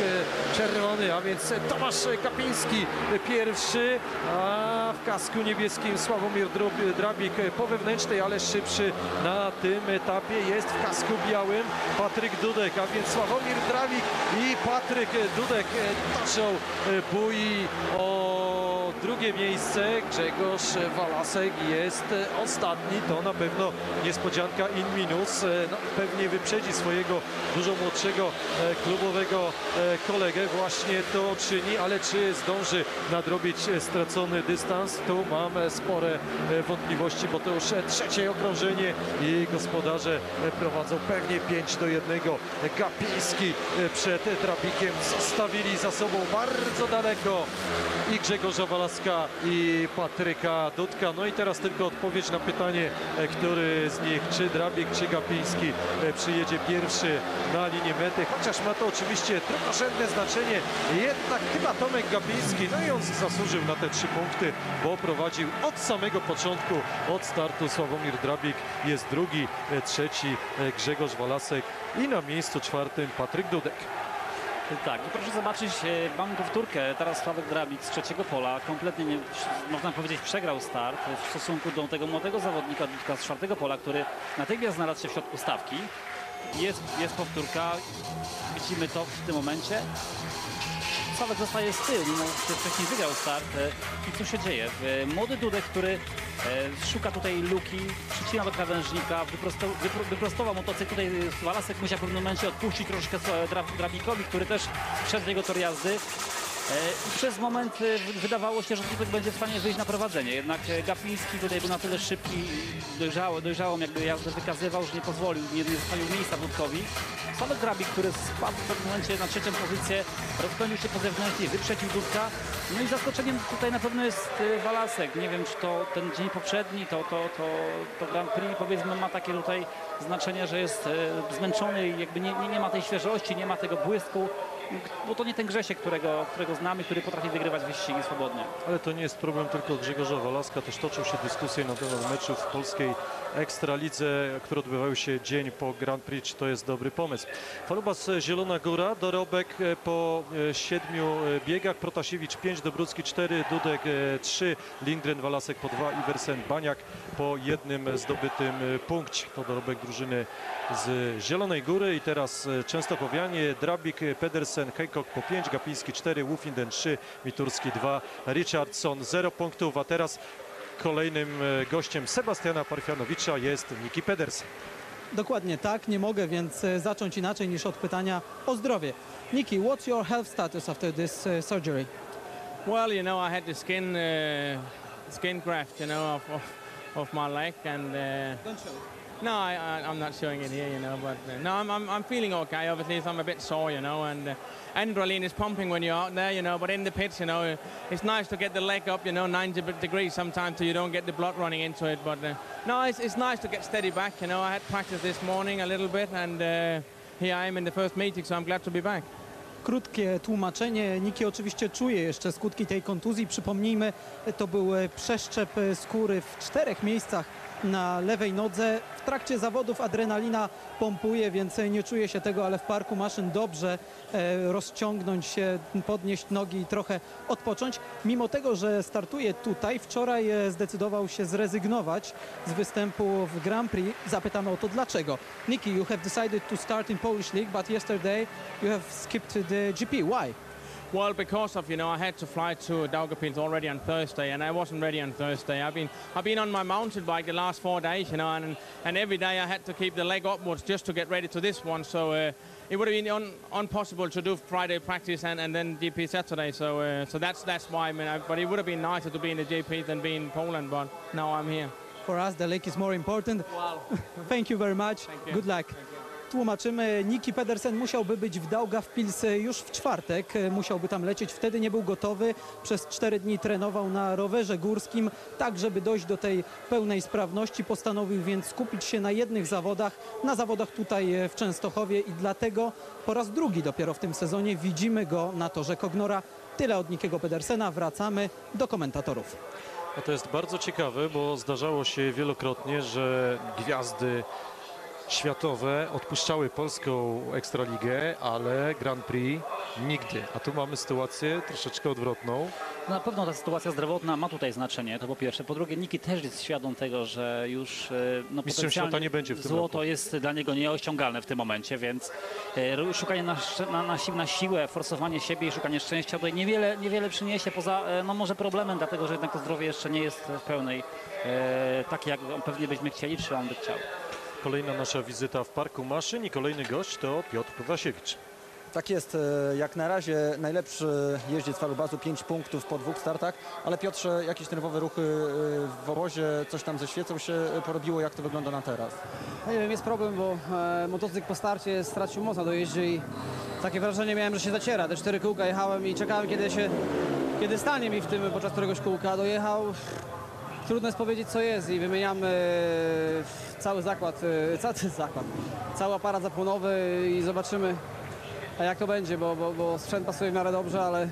czerwony, a więc Tomasz Gapiński e, pierwszy, a w kasku niebieskim Sławomir Drabik po wewnętrznej, ale szybszy na tym etapie jest w kasku białym Patryk Dudek, a więc Sławomir Drabik i Patryk Dudek toczą e, bój o drugie miejsce. Grzegorz Walasek jest ostatni, to na pewno niespodzianka in minus. E, No, pewnie wyprzedzi swojego dużo młodszego e, klubowego e, kolegę. Właśnie to czyni, ale czy zdąży nadrobić stracony dystans? Tu mam spore wątpliwości, bo to już trzecie okrążenie i gospodarze prowadzą pewnie 5 do 1. Gapiński przed Drabikiem zostawili za sobą bardzo daleko i Grzegorza Walaska i Patryka Dudka. No i teraz tylko odpowiedź na pytanie, e, który z nich, czy Drabik, czy Gapiński e, przyjedzie pierwszy na linię mety, chociaż ma to oczywiście drugorzędne znaczenie, jednak chyba Tomek Gapiński, no i on zasłużył na te trzy punkty, bo prowadził od samego początku, od startu Sławomir Drabik, jest drugi, e, trzeci Grzegorz Walasek i na miejscu czwartym Patryk Dudek. Tak, i proszę zobaczyć, e, mamy powtórkę. Teraz Sławek Drabik z trzeciego pola. Kompletnie, nie, można powiedzieć, przegrał start w stosunku do tego młodego zawodnika Dudka z czwartego pola, który natychmiast znalazł się w środku stawki. Jest, jest powtórka, widzimy to w tym momencie. Sławek zostaje z tyłu, mimo że wcześniej wygrał start. E, I co się dzieje? E, Młody Dudek, który e, szuka tutaj luki, przycina do krawężnika, wyprostował, wypro, wyprostował motocykl. Tutaj Walasek musiał w pewnym momencie odpuścić troszkę dra, Drabikowi, który też wszedł w jego tor jazdy. E, I przez moment e, wy- wydawało się, że Dudek będzie w stanie wyjść na prowadzenie. Jednak e, Gapiński tutaj był na tyle szybki, i dojrzały, dojrzałą jakby jazdę wykazywał, że nie pozwolił, nie, nie zostawił miejsca Dudkowi. Sławek Drabik, który spadł w pewnym momencie na trzecią pozycję, rozpędził się po zewnętrznej, wyprzedził Dudka. No i zaskoczeniem tutaj na pewno jest Walasek. Nie wiem, czy to ten dzień poprzedni, to, to, to, to Grand Prix powiedzmy ma takie tutaj znaczenie, że jest zmęczony i jakby nie, nie, nie ma tej świeżości, nie ma tego błysku. Bo to nie ten Grzesiek, którego, którego znamy, który potrafi wygrywać wyścigi swobodnie. Ale to nie jest problem tylko Grzegorza Walaska, też toczą się dyskusje na temat meczów polskiej Ekstralidze, które odbywały się dzień po Grand Prix, to jest dobry pomysł. Falubas Zielona Góra, dorobek e, po e, siedmiu e, biegach, Protasiewicz 5, Dobrucki 4, Dudek 3, Lindgren, Walasek po 2, Iversen, Baniak po jednym zdobytym punkcie. To dorobek drużyny z Zielonej Góry i teraz Częstochowianie, Drabik, Pedersen, Hejkok po 5, Gapiński 4, Wufinden 3, Miturski 2, Richardson 0 punktów, a teraz kolejnym e, gościem Sebastiana Parfianowicza jest Niki Pedersen. Dokładnie tak, nie mogę więc e, zacząć inaczej niż od pytania o zdrowie. Niki, what's your health status after this uh, surgery? Well, you know, I had the skin uh, skin graft, you know, of, of, of my leg, and uh, Don't show. No, I, I'm not showing it here, you know, but uh, no, I'm, I'm, I'm feeling okay. Obviously, I'm a bit sore, you know, and uh, adrenaline is pumping when you're out there, you know, but in the pits, you know, it's nice to get the leg up, you know, 90 degrees sometimes so you don't get the blood running into it, but uh, no, it's, it's nice to get steady back, you know. I had practice this morning a little bit, and uh, here I am in the first meeting, so I'm glad to be back. Krótkie tłumaczenie. Niki oczywiście czuje jeszcze skutki tej kontuzji. Przypomnijmy, to był przeszczep skóry w czterech miejscach na lewej nodze. W trakcie zawodów adrenalina pompuje, więc e, nie czuje się tego, ale w parku maszyn dobrze e, rozciągnąć się, podnieść nogi i trochę odpocząć. Mimo tego, że startuje tutaj, wczoraj e, zdecydował się zrezygnować z występu w Grand Prix. Zapytamy o to dlaczego. Niki, you have decided to start in Polish League, but yesterday you have skipped the GP. Why? Well, because of you know, I had to fly to Daugavpils already on Thursday, and I wasn't ready on Thursday. I've been I've been on my mountain bike the last four days, you know, and and every day I had to keep the leg upwards just to get ready to this one. So uh, it would have been un, impossible to do Friday practice and, and then GP Saturday. So uh, so that's that's why. I mean, I, but it would have been nicer to be in the GP than be in Poland. But now I'm here. For us, the lake is more important. Wow. Thank you very much. Thank you. Good luck. Tłumaczymy, Niki Pedersen musiałby być w Daugavpils już w czwartek, musiałby tam lecieć, wtedy nie był gotowy, przez cztery dni trenował na rowerze górskim, tak żeby dojść do tej pełnej sprawności, postanowił więc skupić się na jednych zawodach, na zawodach tutaj w Częstochowie i dlatego po raz drugi dopiero w tym sezonie widzimy go na torze Kognora. Tyle od Nikiego Pedersena, wracamy do komentatorów. No to jest bardzo ciekawe, bo zdarzało się wielokrotnie, że gwiazdy światowe odpuszczały polską Ekstraligę, ale Grand Prix nigdy. A tu mamy sytuację troszeczkę odwrotną. Na pewno ta sytuacja zdrowotna ma tutaj znaczenie, to po pierwsze. Po drugie, Niki też jest świadom tego, że już e, no, Mistrzem świata nie będzie w tym złoto roku. jest dla niego nieosiągalne w tym momencie, więc e, szukanie na, na, na, si- na siłę, forsowanie siebie i szukanie szczęścia tutaj niewiele, niewiele przyniesie poza e, no, może problemem, dlatego że jednak to zdrowie jeszcze nie jest w pełnej e, takie, jak pewnie byśmy chcieli, czy on by chciał. Kolejna nasza wizyta w Parku Maszyn i kolejny gość to Piotr Protasiewicz. Tak jest, e, jak na razie najlepszy jeździec Falubazu, 5 punktów po dwóch startach, ale Piotrze, jakieś nerwowe ruchy e, w obozie, coś tam ze świecą się porobiło, jak to wygląda na teraz? No nie wiem, jest problem, bo e, motocykl po starcie stracił moc na dojeździe i takie wrażenie miałem, że się zaciera. Te cztery kółka jechałem i czekałem, kiedy się, kiedy stanie mi w tym podczas któregoś kółka. Dojechał, trudno jest powiedzieć co jest i wymieniamy e, cały zakład, e, cały zakład, cały aparat zapłonowy i zobaczymy jak to będzie, bo, bo, bo sprzęt pasuje w miarę dobrze, ale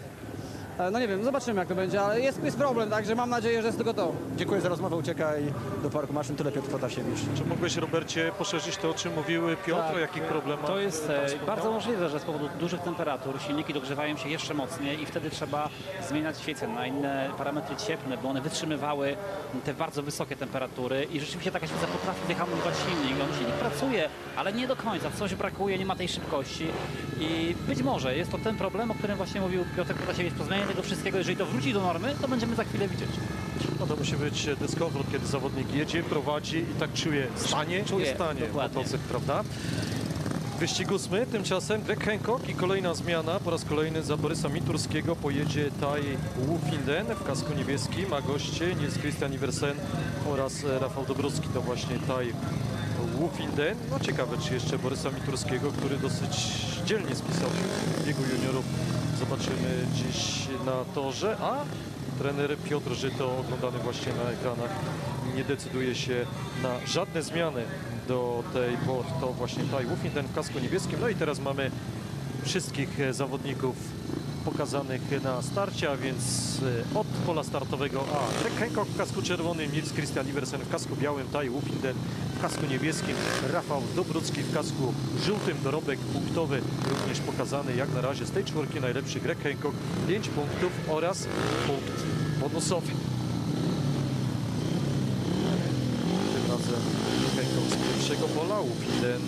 no nie wiem, zobaczymy jak to będzie, ale jest, jest problem, także mam nadzieję, że jest tylko to. Dziękuję za rozmowę, uciekaj do Parku Maszyn, tyle Piotr Protasiewicz. Czy mógłbyś, Robercie, poszerzyć to, o czym mówił Piotr, Tak. o jakich problemach? To jest e, bardzo możliwe, że z powodu dużych temperatur silniki dogrzewają się jeszcze mocniej i wtedy trzeba zmieniać świece na inne parametry cieplne, by one wytrzymywały te bardzo wysokie temperatury i rzeczywiście taka świeca potrafi wyhamować silnik. On silnik pracuje, ale nie do końca, coś brakuje, nie ma tej szybkości i być może jest to ten problem, o którym właśnie mówił Piotr Protasiewicz, po zmianie tego wszystkiego, jeżeli to wróci do normy, to będziemy za chwilę widzieć. No to musi być dyskomfort, kiedy zawodnik jedzie, prowadzi i tak czuje, stanie, Czuje, nie stanie motocykl, prawda? Wyścig ósmy, tymczasem Greg Hancock i kolejna zmiana. Po raz kolejny za Borysa Miturskiego pojedzie Tai Wufinden w kasku niebieskim, a goście Nils Christian Iversen oraz e, Rafał Dobrowski. To właśnie Tai Wufinden. No ciekawe, czy jeszcze Borysa Miturskiego, który dosyć dzielnie spisał w biegu juniorów. Zobaczymy dziś na torze, a trener Piotr Żyto, oglądany właśnie na ekranach, nie decyduje się na żadne zmiany do tej board. To właśnie Tai Wufinden w kasku niebieskim. No i teraz mamy wszystkich e, zawodników pokazanych na starcie, a więc e, od pola startowego A. Greg Hancock w kasku czerwonym, Nils Christian Iversen w kasku białym, Tai Wufinden w kasku niebieskim, Rafał Dobrucki w kasku żółtym, dorobek punktowy również pokazany jak na razie z tej czwórki najlepszy Greg Hancock, 5 punktów oraz punkt bonusowy. Tym razem pola, Wufinden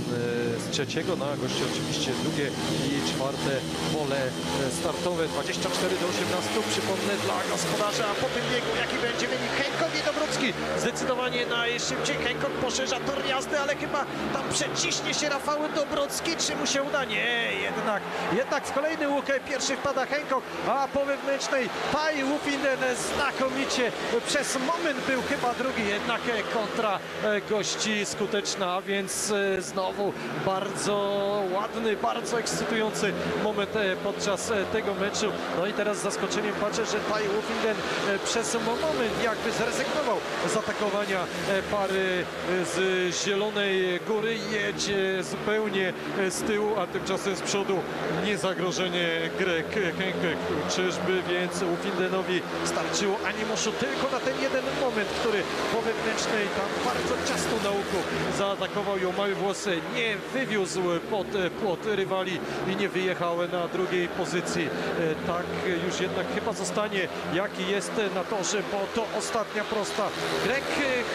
e, z trzeciego, no a goście oczywiście drugie i czwarte pole e, startowe, 24 do 18, przypomnę dla gospodarza, po tym biegu jaki będzie wynik? Hancock i Dobrucki, zdecydowanie najszybciej. Hancock poszerza tor jazdy, ale chyba tam przeciśnie się Rafał Dobrocki, czy mu się uda? Nie, jednak, jednak w kolejny łuk pierwszy wpada Hancock, a po wewnętrznej Tai Wufinden znakomicie przez moment był chyba drugi, jednak e, kontra e, gości skuteczna, więc e, znowu bardzo ładny, bardzo ekscytujący moment e, podczas e, tego meczu. No i teraz z zaskoczeniem patrzę, że Tai Wufinden e, przez moment jakby zrezygnował z atakowania pary z Zielonej Góry. Jedzie zupełnie z tyłu, a tymczasem z przodu niezagrożenie Greg Henke. Czyżby więc Wufindenowi starczyło animuszu tylko na ten jeden moment, który po wewnętrznej tam bardzo ciasną na łuku zaatakował ją mały włos. Nie wywiózł pod płot rywali i nie wyjechał na drugiej pozycji. E, Tak już jednak chyba zostanie jaki jest na torze, bo to ostatnia prosta. Greg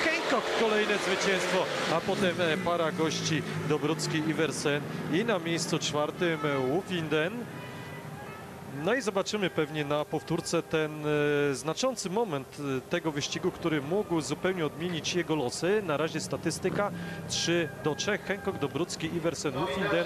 Hancock kolejne zwycięstwo, a potem e, para gości Dobrucki i Wersen i na miejscu czwartym Wufinden. No i zobaczymy pewnie na powtórce ten e, znaczący moment e, tego wyścigu, który mógł zupełnie odmienić jego losy. Na razie statystyka 3 do 3. Hancock, Dobrucki, Iversen, Wufinden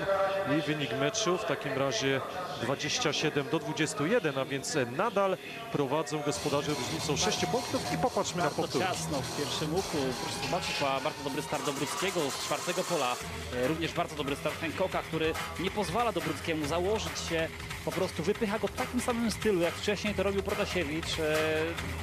i wynik meczu w takim razie 27 do 21, a więc nadal prowadzą gospodarze różnicą 6 punktów i popatrzmy na Bardzo powtórkę. ciasno w pierwszym łuku. Proszę zobaczyć, bardzo dobry start Dobruckiego z czwartego pola. E, Również bardzo dobry start Hancocka, który nie pozwala Dobruckiemu założyć się po prostu wypycha go w takim samym stylu, jak wcześniej to robił Protasiewicz, e,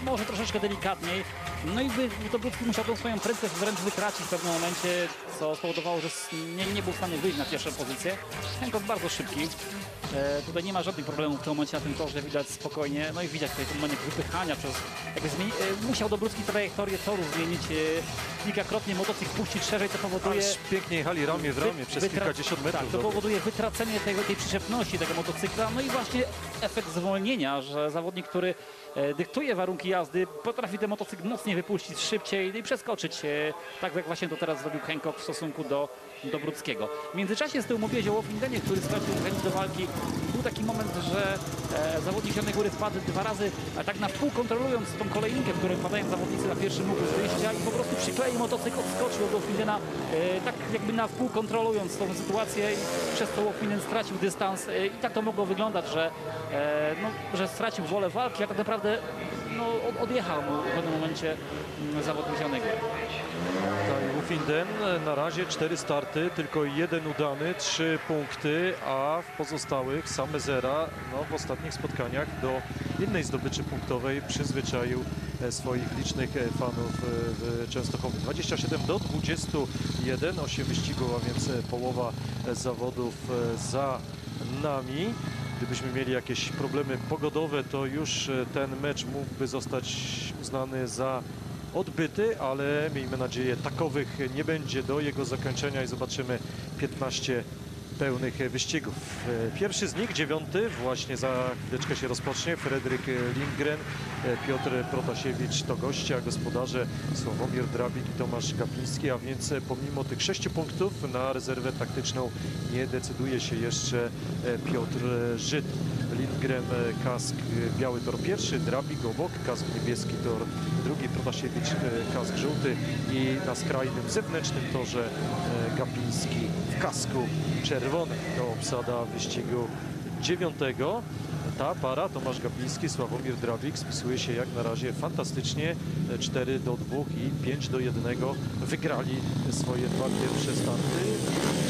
może troszeczkę delikatniej. No i wy- Dobrucki musiał tą swoją prędkość wręcz wytracić w pewnym momencie, co spowodowało, że nie, nie był w stanie wyjść na pierwszą pozycję. Hancock bardzo szybki. E, tutaj nie ma żadnych problemów w tym momencie na tym torze, widać spokojnie. No i widać tutaj ten moment wypychania przez... Jakby zmieni, e, musiał Dobrucki trajektorię toru zmienić, e, kilkakrotnie motocykl puścić szerzej, co powoduje... Ależ pięknie jechali ramię w ramię Wy- przez kilkadziesiąt metrów. Tak, to powoduje wytracenie tego, tej przyczepności tego motocykla, no i właśnie efekt zwolnienia, że zawodnik, który e, dyktuje warunki jazdy, potrafi ten motocykl mocniej wypuścić szybciej i przeskoczyć, tak jak właśnie to teraz zrobił Hancock w stosunku do, do Brudskiego. W międzyczasie z tyłu mówię o Wolfingenie, który stracił chęć do walki. Był taki moment, że e, zawodnik Zielonej Góry wpadł dwa razy, a tak na wpół kontrolując tą kolejnikę, w której wpadają zawodnicy na pierwszym łuku z wyjścia i po prostu przykleił motocykl, odskoczył od Wolfingena, e, tak jakby na wpół kontrolując tą sytuację i przez to Wolfingen stracił dystans e, i tak to mogło wyglądać, że, e, no, że stracił wolę walki, a tak naprawdę no, od, odjechał mu w pewnym momencie mm, zawodnik Zielonej Góry. Wufinden na razie cztery starty, tylko jeden udany, trzy punkty, a w pozostałych same zera. No, w ostatnich spotkaniach do innej zdobyczy punktowej przyzwyczaił e, swoich licznych e, fanów e, w Częstochowie. 27 do 21, 8 wyścigów, a więc połowa zawodów za nami. Gdybyśmy mieli jakieś problemy pogodowe, to już ten mecz mógłby zostać uznany za odbyty, ale miejmy nadzieję takowych nie będzie do jego zakończenia i zobaczymy 15 pełnych wyścigów. Pierwszy z nich, dziewiąty, właśnie za chwileczkę się rozpocznie. Fredryk Lindgren, Piotr Protasiewicz to goście, a gospodarze Sławomir Drabik i Tomasz Gapiński, a więc pomimo tych sześciu punktów na rezerwę taktyczną nie decyduje się jeszcze Piotr Żyd. Lindgren, kask biały tor pierwszy, Drabik obok, kask niebieski tor drugi, Protasiewicz, kask żółty i na skrajnym zewnętrznym torze Gapiński w kasku czerwonym. To obsada wyścigu dziewiątego. Ta para, Tomasz Gapiński, Sławomir Drabik spisuje się jak na razie fantastycznie. E, 4 do 2 i 5 do 1 wygrali swoje dwa pierwsze starty.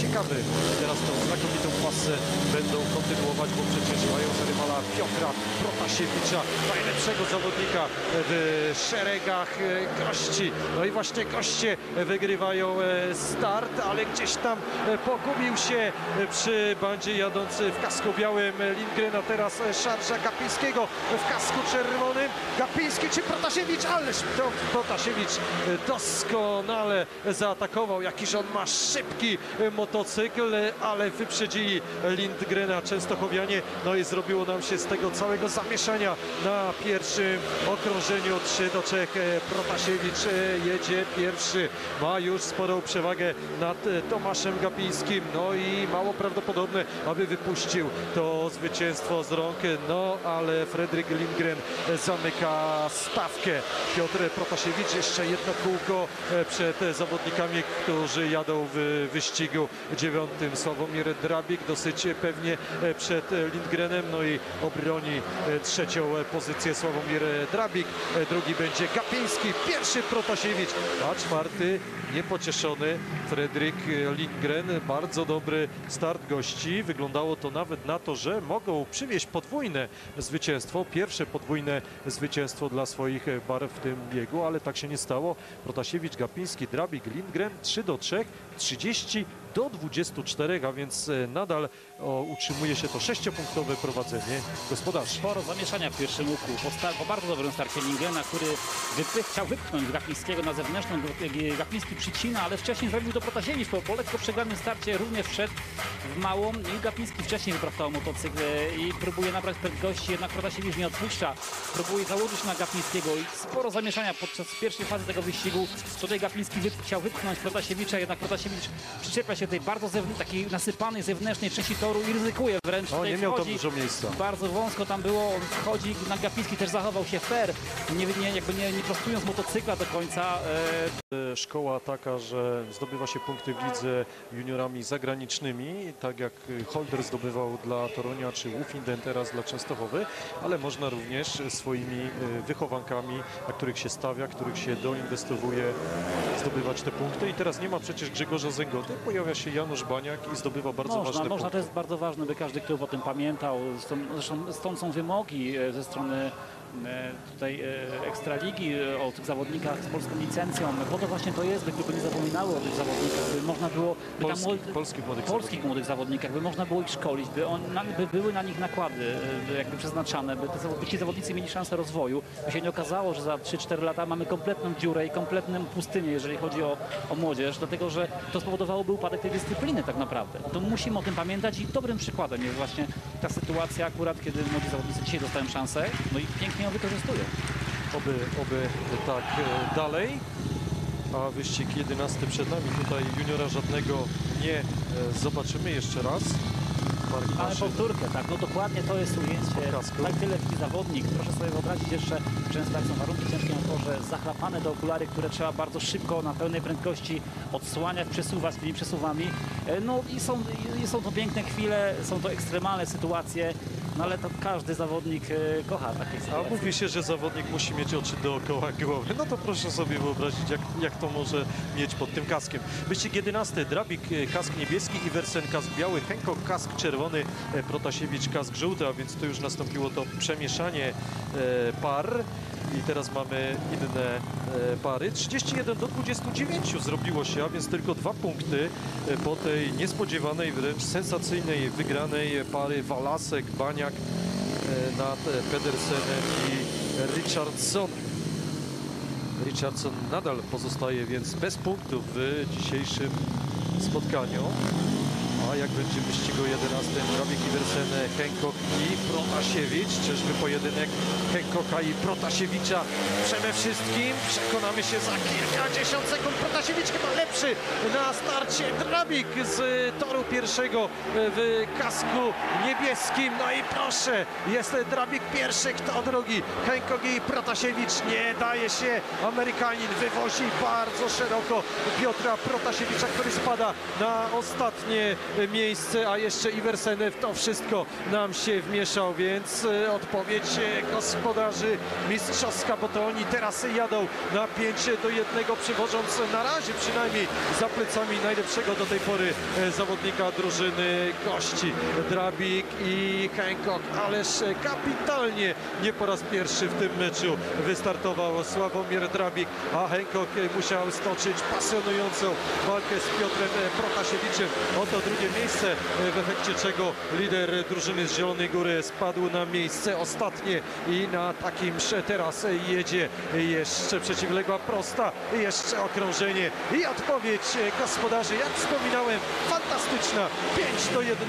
Ciekawy, teraz tą znakomitą pasę będą kontynuować, bo przecież mają rywala Piotra Protasiewicza, najlepszego zawodnika w szeregach e, gości. No i właśnie goście wygrywają e, start, ale gdzieś tam e, pogubił się e, przy bandzie jadący w kasku białym Lindgren, a teraz e, szarża Gapińskiego w kasku czerwonym. Gapiński czy Protasiewicz? Ależ Protasiewicz e, doskonale zaatakował. Jakiż on ma szybki e, motocykl, e, ale wyprzedzili Lindgrena Częstochowianie. No i zrobiło nam się z tego całego zamieszania na pierwszym okrążeniu 3 do 3. Protasiewicz e, jedzie pierwszy. Ma już sporą przewagę nad e, Tomaszem Gapińskim. No i mało prawdopodobne, aby wypuścił to zwycięstwo z rąk. No ale Fredryk Lindgren e, zamyka stawkę. Piotr Protasiewicz jeszcze jedno kółko e, przed e, zawodnikami, którzy jadą w wyścigu dziewiątym. Sławomir Drabik dosyć pewnie e, przed e, Lindgrenem, no i obroni e, trzecią e, pozycję Sławomir Drabik. E, Drugi będzie Gapiński, pierwszy Protasiewicz, a czwarty niepocieszony Fredryk Lindgren. Bardzo dobry start gości. Wyglądało to nawet na to, że mogą przywieźć podwójne zwycięstwo, pierwsze podwójne zwycięstwo dla swoich barw w tym biegu, ale tak się nie stało. Protasiewicz, Gapiński, Drabik, Lindgren 3 do 3, 30 do 24, a więc e, nadal o, utrzymuje się to sześciopunktowe prowadzenie gospodarzy. Sporo zamieszania w pierwszym łuku. Po, po bardzo dobrym starcie Lindgrena, który chciał wypchnąć Gapińskiego na zewnętrzną. Gapiński przycina, ale wcześniej zrobił to Protasiewicz. Po, po lekko przegranym starcie również wszedł w małą i Gapiński wcześniej wyprostował motocykl e, i próbuje nabrać prędkości, jednak Protasiewicz nie odpuszcza. Próbuje założyć na Gapińskiego i sporo zamieszania podczas pierwszej fazy tego wyścigu. Tutaj Gapiński wyp chciał wypchnąć Protasiewicza, jednak Protasiewicz przyczepia się tej bardzo zewn- takiej nasypanej zewnętrznej części toru i ryzykuje wręcz. O, nie miał tam dużo miejsca. bardzo wąsko tam było, on wchodzi, na Gapiński też zachował się fair, nie, nie, jakby nie, nie prostując motocykla do końca. E, E, Szkoła taka, że zdobywa się punkty w lidze juniorami zagranicznymi, tak jak Holder zdobywał dla Torunia, czy Wufinden teraz dla Częstochowy, ale można również swoimi e, wychowankami, na których się stawia, których się doinwestowuje, zdobywać te punkty. I teraz nie ma przecież Grzegorza Zęgoty, pojawia się Janusz Baniak i zdobywa bardzo można, ważne można, punkty. Bardzo ważne, by każdy klub o tym pamiętał. Stąd, zresztą stąd są wymogi e, ze strony tutaj e, Ekstraligi e, o tych zawodnikach z polską licencją. Po to właśnie to jest, by kluby nie zapominały o tych zawodnikach, by można było... By tam Polskich, młody- polskich młodych polskich młodych zawodnikach, by można było ich szkolić, by, on, by były na nich nakłady e, jakby przeznaczane, by, te, by ci zawodnicy mieli szansę rozwoju, by się nie okazało, że za 3-4 lata mamy kompletną dziurę i kompletną pustynię, jeżeli chodzi o, o młodzież, dlatego że to spowodowałoby upadek tej dyscypliny tak naprawdę. To musimy o tym pamiętać i dobrym przykładem jest właśnie ta sytuacja akurat, kiedy młodzi zawodnicy dzisiaj dostają szansę, no i pięknie ją wykorzystują. Oby, oby tak e, dalej. A wyścig 11 przed nami. Tutaj juniora żadnego nie e, zobaczymy jeszcze raz. Mamy powtórkę, tak, no dokładnie to jest ujęcie. Tak tyle taki zawodnik. Proszę sobie wyobrazić jeszcze, często jak są warunki ciężkie na torze, zachlapane te okulary, które trzeba bardzo szybko, na pełnej prędkości odsłaniać, przesuwać tymi przesuwami. E, No i są, i są to piękne chwile, są to ekstremalne sytuacje, no ale to każdy zawodnik e, kocha takie A sytuacje. mówi się, że zawodnik musi mieć oczy dookoła głowy. No to proszę sobie wyobrazić, jak, jak to może mieć pod tym kaskiem. Wyścig 11. Drabik, e, kask niebieski, Iversen, kask biały, Hancock, kask czerwony, e, Protasiewicz, kask żółty, a więc tu już nastąpiło to przemieszanie e, par. I teraz mamy inne e, pary. 31 do 29 zrobiło się, a więc tylko dwa punkty po tej niespodziewanej, wręcz sensacyjnej wygranej pary Walasek, Baniak nad Pedersenem i Richardson. Richardson nadal pozostaje więc bez punktów w dzisiejszym spotkaniu. A jak będzie wyścigu 11 Drabik Iversen, Hancock i Protasiewicz. Czyżby pojedynek Hancocka i Protasiewicza? Przede wszystkim przekonamy się za kilkadziesiąt sekund. Protasiewicz chyba lepszy na starcie. Drabik z toru pierwszego w kasku niebieskim. No i proszę, jest Drabik pierwszy. Kto drugi? Hancock i Protasiewicz. Nie daje się. Amerykanin wywozi bardzo szeroko Piotra Protasiewicza, który spada na ostatnie miejsce, a jeszcze Iversen w to wszystko nam się wmieszał, więc e, odpowiedź e, gospodarzy mistrzowska, bo to oni teraz jadą na 5 do 1, przywożąc na razie przynajmniej za plecami najlepszego do tej pory e, zawodnika drużyny gości. Drabik i Hancock, ależ kapitalnie nie po raz pierwszy w tym meczu wystartował Sławomir Drabik, a Hancock musiał stoczyć pasjonującą walkę z Piotrem Protasiewiczem. Oto drugie miejsce, w efekcie czego lider drużyny z Zielonej Góry spadł na miejsce ostatnie i na takim teraz jedzie jeszcze przeciwległa prosta, jeszcze okrążenie i odpowiedź gospodarzy, jak wspominałem, fantastyczna, 5 do 1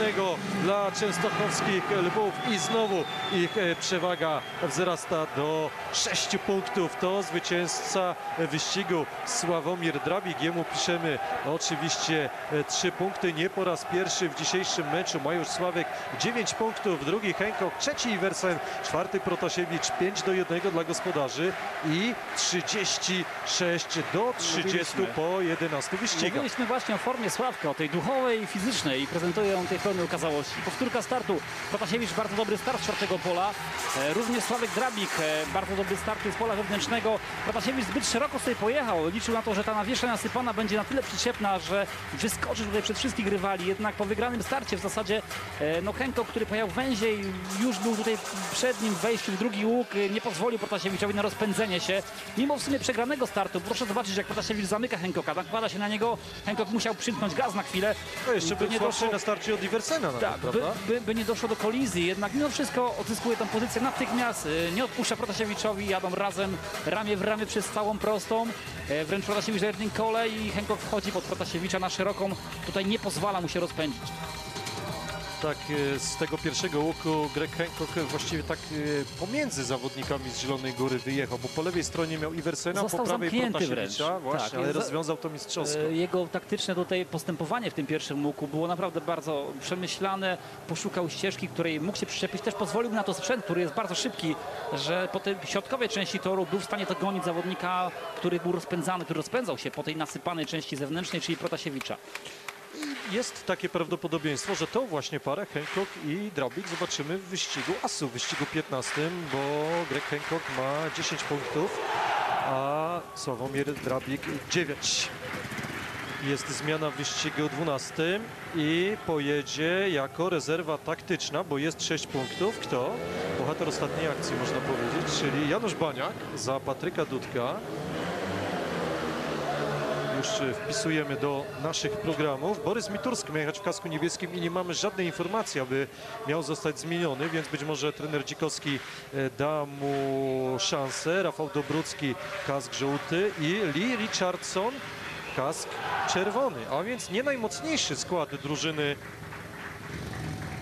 dla częstochowskich Lwów i znowu ich e, przewaga wzrasta do 6 punktów. To zwycięzca wyścigu Sławomir Drabik. Jemu piszemy oczywiście 3 punkty. Nie po raz pierwszy w dzisiejszym meczu. Ma już Sławek 9 punktów, drugi Hancock, trzeci Iversen, czwarty Protasiewicz 5 do 1 dla gospodarzy i 36 do 30 Mówiliśmy. po 11 wyścigach. Mówiliśmy właśnie o formie Sławka, o tej duchowej i fizycznej i prezentuje ją tej pełnej okazałości. Powtórka startu. Protasiewicz bardzo dobry start z czwartego pola. E, również Sławek Drabik e, bardzo dobry start z pola wewnętrznego. Protasiewicz zbyt szeroko sobie pojechał. Liczył na to, że ta nawierzchnia nasypana będzie na tyle przyczepna, że wyskoczy tutaj przed wszystkich rywali. Jednak po wygranym starcie w zasadzie e, no Hancock, który pojechał węziej, już był tutaj przed nim w wejściu w drugi łuk, e, nie pozwolił Protasiewiczowi na rozpędzenie się. Mimo w sumie przegranego startu, proszę zobaczyć jak Protasiewicz zamyka Hancocka, nakłada się na niego. Hancock musiał przymknąć gaz na chwilę. No jeszcze by nie doszło, na starcie od Iversena tak, by, prawda? by, by nie doszło do kolizji, jednak mimo wszystko odzyskuje tę pozycję natychmiast, y, nie odpuszcza Protasiewiczowi, jadą razem ramię w ramię przez całą prostą, E, wręcz Protasiewicz na jednym kole i Hancock wchodzi pod Protasiewicza na szeroką, tutaj nie pozwala mu się rozpędzić. Tak, e, z tego pierwszego łuku Greg Hancock właściwie tak e, pomiędzy zawodnikami z Zielonej Góry wyjechał, bo po lewej stronie miał Iversena, po Został prawej zamknięty Protasiewicza, właśnie, Tak, ale za- rozwiązał to mistrzowsko. E, Jego taktyczne tutaj postępowanie w tym pierwszym łuku było naprawdę bardzo przemyślane. Poszukał ścieżki, której mógł się przyczepić. Też pozwolił na to sprzęt, który jest bardzo szybki, że po tej środkowej części toru był w stanie to gonić zawodnika, który był rozpędzany, który rozpędzał się po tej nasypanej części zewnętrznej, czyli Protasiewicza. Jest takie prawdopodobieństwo, że to właśnie parę Hancock i Drabik zobaczymy w wyścigu asu, w wyścigu 15, bo Greg Hancock ma 10 punktów, a Sławomir Drabik 9. Jest zmiana w wyścigu 12 i pojedzie jako rezerwa taktyczna, bo jest 6 punktów. Kto? Bohater ostatniej akcji, można powiedzieć, czyli Janusz Baniak za Patryka Dudka. Już e, wpisujemy do naszych programów. Borys Miturski miał jechać w kasku niebieskim i nie mamy żadnej informacji, aby miał zostać zmieniony, więc być może trener Dzikowski e, da mu szansę. Rafał Dobrucki, kask żółty i Lee Richardson, kask czerwony. A więc nie najmocniejszy skład drużyny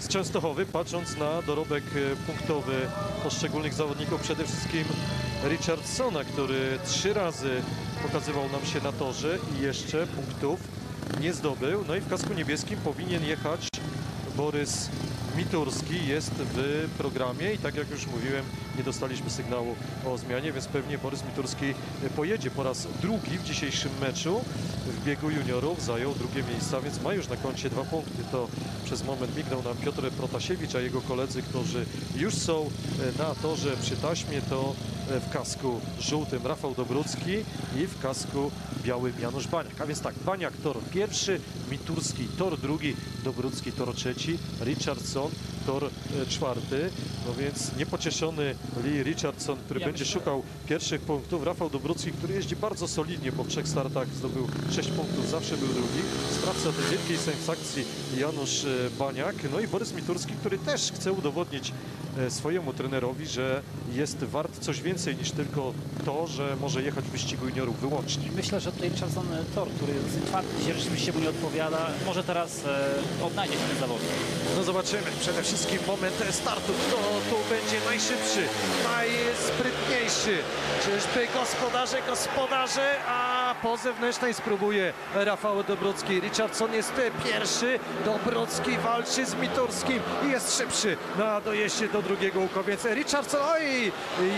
Częstochowy, patrząc na dorobek e, punktowy poszczególnych zawodników, przede wszystkim Richardsona, który trzy razy pokazywał nam się na torze i jeszcze punktów nie zdobył. No i w kasku niebieskim powinien jechać Borys Miturski. Jest w programie i tak jak już mówiłem, nie dostaliśmy sygnału o zmianie, więc pewnie Borys Miturski pojedzie po raz drugi w dzisiejszym meczu. W biegu juniorów zajął drugie miejsce, a więc ma już na koncie dwa punkty. To przez moment mignął nam Piotr Protasiewicz, a jego koledzy, którzy już są na torze przy taśmie, to w kasku żółtym Rafał Dobrucki i w kasku białym Janusz Baniak. A więc tak, Baniak tor pierwszy, Miturski tor drugi, Dobrucki tor trzeci, Richardson tor e, czwarty. No więc niepocieszony Lee Richardson, który będzie szukał pierwszych punktów. Rafał Dobrucki, który jeździ bardzo solidnie po trzech startach, zdobył 6 punktów, zawsze był drugi. Sprawca tej wielkiej satysfakcji Janusz e, Baniak. No i Borys Miturski, który też chce udowodnić swojemu trenerowi, że jest wart coś więcej niż tylko to, że może jechać w wyścigu juniorów wyłącznie. Myślę, że tutaj Richardson e, Tor, który z czwarty dzisiaj rzeczywiście mu nie odpowiada, może teraz e, odnajdzie się ten zawodnik. No zobaczymy. Przede wszystkim moment startu. Kto tu będzie najszybszy, najsprytniejszy? Czyżby gospodarze, gospodarze, a po zewnętrznej spróbuje Rafał Dobrocki. Richardson jest pierwszy. Dobrocki walczy z Miturskim i jest szybszy na dojeździe do drugiego łuku. Więc Richardson, oj,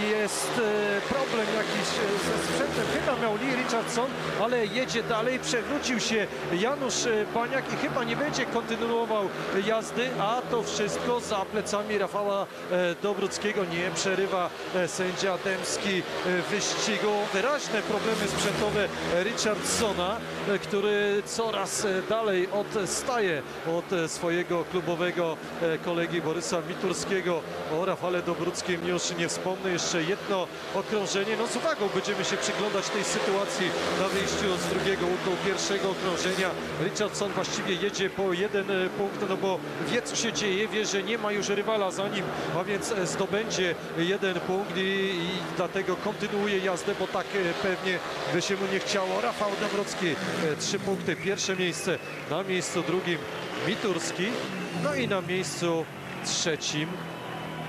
jest e, problem jakiś e, ze sprzętem. Chyba miał Lee Richardson, ale jedzie dalej. Przewrócił się Janusz e, Baniak i chyba nie będzie kontynuował jazdy, a to wszystko za plecami Rafała e, Dobruckiego. Nie przerywa e, sędzia Dębski e, wyścigu. Wyraźne problemy sprzętowe Richardsona, e, który coraz e, dalej odstaje od e, swojego klubowego kolegi Borysa Miturskiego. O Rafale Dobruckim już nie wspomnę. Jeszcze jedno okrążenie. No z uwagą będziemy się przyglądać tej sytuacji na wyjściu z drugiego łuku pierwszego okrążenia. Richardson właściwie jedzie po jeden punkt, no bo wie co się dzieje, wie, że nie ma już rywala za nim, a więc zdobędzie jeden punkt i, i dlatego kontynuuje jazdę, bo tak pewnie by się mu nie chciało. Rafał Dąbrowski, e, trzy punkty, pierwsze miejsce, na miejscu drugim Miturski, no i na miejscu trzecim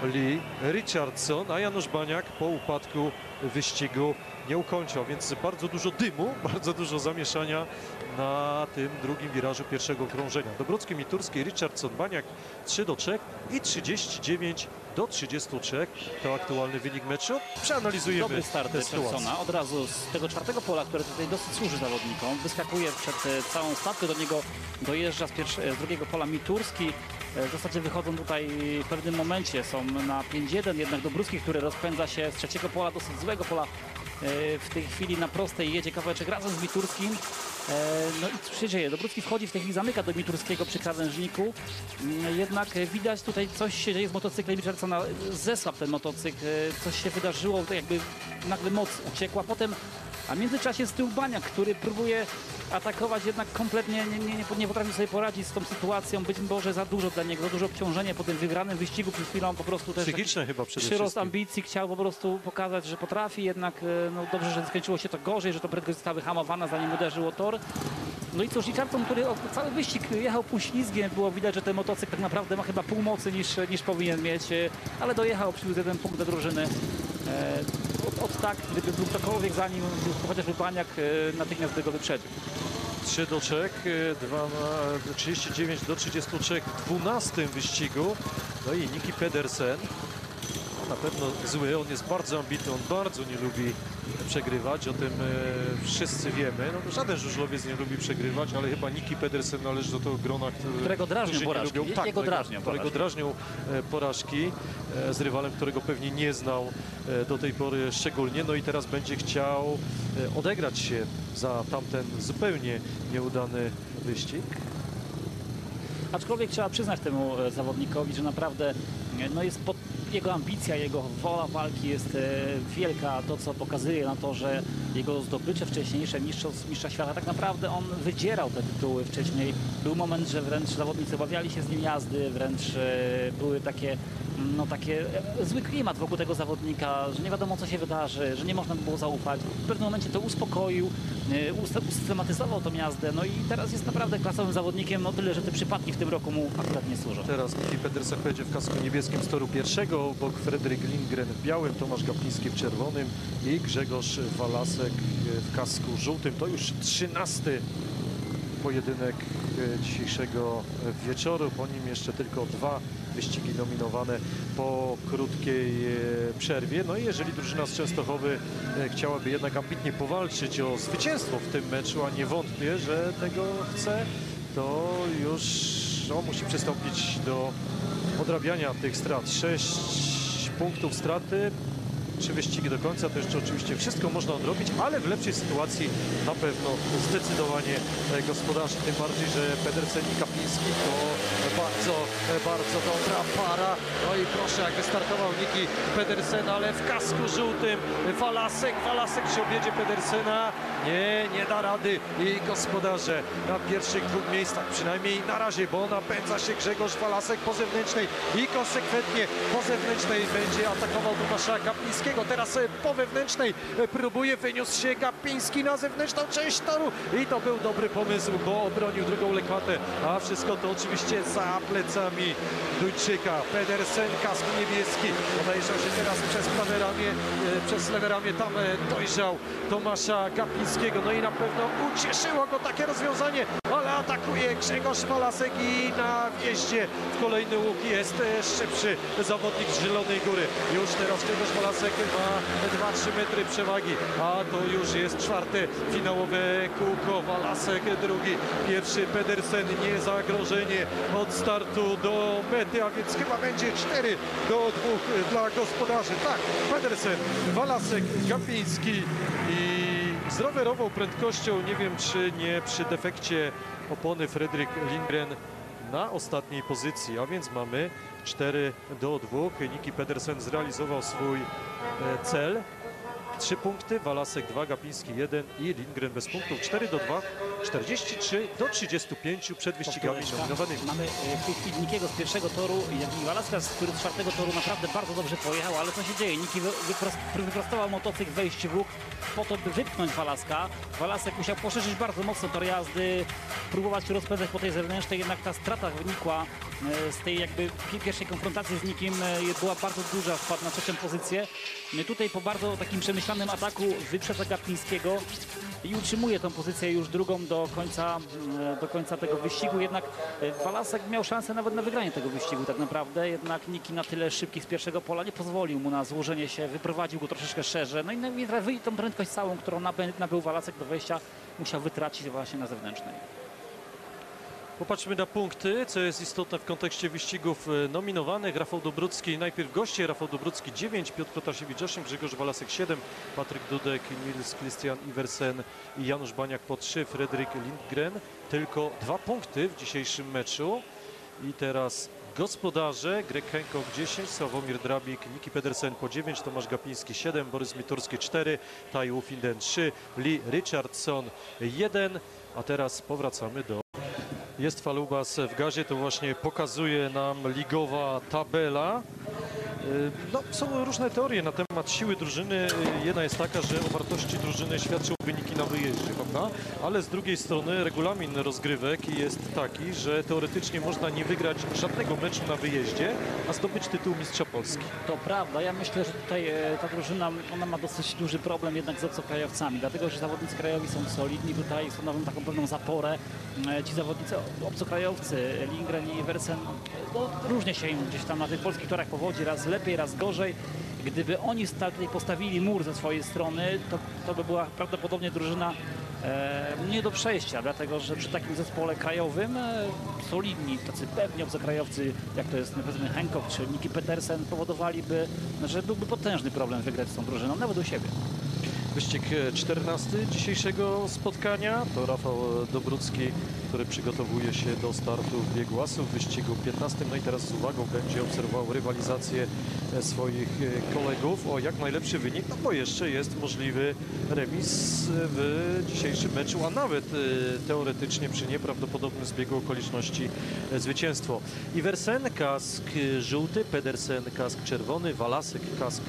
Lee Richardson, a Janusz Baniak po upadku wyścigu nie ukończył, więc bardzo dużo dymu, bardzo dużo zamieszania na tym drugim wirażu pierwszego krążenia. Dobrocki, Miturski, Richardson, Baniak 3 do 3 i 39 do 33 to aktualny wynik meczu. Przeanalizujemy Dobry start. Jeffersona. Od razu z tego czwartego pola, które tutaj dosyć służy zawodnikom. Wyskakuje przed e, całą stawkę, do niego dojeżdża z, pierwsze, z drugiego pola Miturski. E, W zasadzie wychodzą tutaj w pewnym momencie, są na 5-1, jednak Dobruski, który rozpędza się z trzeciego pola, dosyć złego pola e, w tej chwili na prostej jedzie kawałeczek razem z Miturskim. E, No i co się dzieje? Dobrucki wchodzi w tej chwili, zamyka do Miturskiego przy krawężniku. Mm, Jednak widać tutaj coś się dzieje z motocyklem Richardsona. Zesłab ten motocykl, e, coś się wydarzyło, to jakby nagle moc uciekła. Potem, a w międzyczasie z tyłu Baniak, który próbuje atakować, jednak kompletnie nie, nie, nie, nie potrafi sobie poradzić z tą sytuacją. Być może za dużo dla niego, za dużo obciążenia po tym wygranym wyścigu przed chwilą po prostu też Psychiczne chyba przede przyrost ambicji, chciał po prostu pokazać, że potrafi, jednak e, no, dobrze, że skończyło się to gorzej, że to prędkość została wyhamowana, zanim uderzyło tor. No i cóż, Richardson, który o- cały wyścig jechał półślizgiem, było widać, że ten motocykl tak naprawdę ma chyba pół mocy niż, niż powinien mieć, e, ale dojechał, przywiózł jeden punkt do drużyny. E, Od, tak, gdyby był ktokolwiek za nim, chociażby Baniak, e, natychmiast by go wyprzedził. 3 do 3, 2 na 39 do 33 w 12 wyścigu. No i Niki Pedersen. Na pewno zły. On jest bardzo ambitny, on bardzo nie lubi przegrywać. O tym e, wszyscy wiemy. No, żaden żużlowiec nie lubi przegrywać, ale chyba Niki Pedersen należy do tego grona, który, Którego drażnią porażki. lubią. Tak, Jego drażnią którego porażki. drażnią porażki e, z rywalem, którego pewnie nie znał e, do tej pory szczególnie. No i teraz będzie chciał odegrać się za tamten zupełnie nieudany wyścig. Aczkolwiek trzeba przyznać temu zawodnikowi, że naprawdę no jest pod, jego ambicja, jego wola walki jest e, wielka. To, co pokazuje na to, że jego zdobycze wcześniejsze mistrzostw, mistrza świata, tak naprawdę on wydzierał te tytuły wcześniej. Był moment, że wręcz zawodnicy obawiali się z nim jazdy, wręcz e, były takie no takie e, zły klimat wokół tego zawodnika, że nie wiadomo co się wydarzy, że nie można było zaufać. W pewnym momencie to uspokoił, usystematyzował tą jazdę, no i teraz jest naprawdę klasowym zawodnikiem, no tyle, że te przypadki w tym roku mu akurat nie służą. Teraz Niki Pedersen będzie w kasku niebieskim z toru pierwszego, obok Fredryk Lindgren w białym, Tomasz Gapliński w czerwonym i Grzegorz Walasek w kasku żółtym. To już trzynasty pojedynek e, dzisiejszego wieczoru. Po nim jeszcze tylko dwa wyścigi nominowane po krótkiej e, przerwie. No i jeżeli drużyna z Częstochowy e, chciałaby jednak ambitnie powalczyć o zwycięstwo w tym meczu, a nie wątpię, że tego chce, to już no, musi przystąpić do odrabiania tych strat. Sześć punktów straty, trzy wyścigi do końca, to jeszcze oczywiście wszystko można odrobić, ale w lepszej sytuacji na pewno zdecydowanie e, gospodarzy, tym bardziej, że Pedersen i Kapiński to bardzo, e, bardzo dobra para. No i proszę, jak wystartował Niki Pedersen, ale w kasku żółtym Walasek, Walasek przy obiedzie Pedersena, nie, nie da rady i gospodarze na pierwszych dwóch miejscach, przynajmniej na razie, bo napędza się Grzegorz Walasek po zewnętrznej i konsekwentnie po zewnętrznej będzie atakował Tomasza Gapińskiego. Teraz e, po wewnętrznej e, próbuje, wyniósł się Gapiński na zewnętrzną część toru i to był dobry pomysł, bo obronił drugą lekwatę, a wszystko to oczywiście za plecami Duńczyka. Pedersen, kask niebieski, podejrzał się teraz przez prawe ramię, e, przez lewe ramię, tam dojrzał Tomasza Gapińskiego, no i na pewno ucieszyło go takie rozwiązanie, ale atakuje Grzegorz Malasek i na wjeździe w kolejny łuk jest e, szybszy zawodnik z Zielonej Góry. Już teraz Grzegorz Malasek ma 2-3 metry przewagi, a to już jest czwarte finałowe kółko. Walasek drugi, pierwszy Pedersen, nie zagrożenie od startu do mety, a więc chyba będzie 4 do 2 dla gospodarzy. Tak, Pedersen, Walasek, Gapiński i z rowerową prędkością, nie wiem czy nie przy defekcie opony Fredrik Lindgren na ostatniej pozycji, a więc mamy 4 do 2. Niki Pedersen zrealizował swój e, cel. 3 punkty, Walasek 2, Gapiński 1 i Lindgren bez punktów 4 do 2, 43 do 35 przed wyścigami nominowanymi. Mamy e, w tej chwili Nikiego z pierwszego toru i Walaska, który z czwartego toru naprawdę bardzo dobrze pojechał, ale co się dzieje? Niki wy- wypros- wyprostował motocykl wejść w łuk po to, by wypchnąć Walaska. Walasek musiał poszerzyć bardzo mocno tor jazdy, próbować się rozpędzać po tej zewnętrznej, jednak ta strata wynikła z tej jakby pi- pierwszej konfrontacji z Nikim e, była bardzo duża, wpadł na trzecią pozycję. E, Tutaj po bardzo takim przemyślanym ataku wyprzedza Gaplińskiego i utrzymuje tą pozycję już drugą do końca, do końca tego wyścigu. Jednak e, Walasek miał szansę nawet na wygranie tego wyścigu tak naprawdę. Jednak Niki na tyle szybki z pierwszego pola nie pozwolił mu na złożenie się, wyprowadził go troszeczkę szerzej. No i tą prędkość całą, którą nabył Walasek do wejścia, musiał wytracić właśnie na zewnętrznej. Popatrzmy na punkty, co jest istotne w kontekście wyścigów e, nominowanych. Rafał Dobrucki, najpierw goście, Rafał Dobrucki 9, Piotr Protasiewicz 8, Grzegorz Walasek 7, Patryk Dudek, Nils Christian Iversen i Janusz Baniak po 3, Fredrik Lindgren. Tylko dwa punkty w dzisiejszym meczu. I teraz gospodarze, Greg Hancock 10, Sławomir Drabik, Niki Pedersen po 9, Tomasz Gapiński 7, Borys Miturski 4, Tai Ufinden 3, Lee Richardson 1. A teraz powracamy do jest Falubas w gazie, to właśnie pokazuje nam ligowa tabela. Y, No, są różne teorie na temat siły drużyny. Y, Jedna jest taka, że o wartości drużyny świadczą wyniki na wyjeździe, prawda? Ale z drugiej strony regulamin rozgrywek jest taki, że teoretycznie można nie wygrać żadnego meczu na wyjeździe, a zdobyć tytuł mistrza Polski. To prawda, ja myślę, że tutaj e, ta drużyna ona ma dosyć duży problem jednak z obcokrajowcami, dlatego że zawodnicy krajowi są solidni, tutaj stanowią taką pewną zaporę. E, Ci zawodnicy obcokrajowcy, Lindgren i Wersen, no, różnie się im gdzieś tam na tych polskich torach powodzi, raz lepiej, raz gorzej. Gdyby oni postawili mur ze swojej strony, to, to by była prawdopodobnie drużyna e, nie do przejścia, dlatego że przy takim zespole krajowym e, solidni, tacy pewni obcokrajowcy, jak to jest powiedzmy Hancock czy Niki Petersen, powodowaliby, że byłby potężny problem wygrać z tą drużyną, nawet u siebie. Wyścig e, 14 dzisiejszego spotkania to Rafał Dobrucki, który przygotowuje się do startu w biegu asów w wyścigu 15. No i teraz z uwagą będzie obserwował rywalizację swoich kolegów o jak najlepszy wynik, no bo jeszcze jest możliwy remis w dzisiejszym meczu, a nawet e, teoretycznie przy nieprawdopodobnym zbiegu okoliczności zwycięstwo. Iversen kask żółty, Pedersen kask czerwony, Walasek kask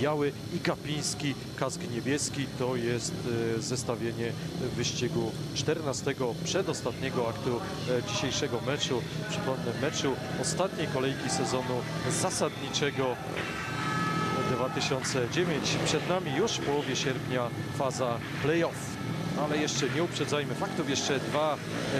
biały i Kapiński kask niebieski. To jest e, zestawienie wyścigu 14 przedostatniego aktu e, dzisiejszego meczu. Przypomnę meczu ostatniej kolejki sezonu zasadniczego 2009. Przed nami już w połowie sierpnia faza playoff. Ale jeszcze nie uprzedzajmy faktów, jeszcze dwa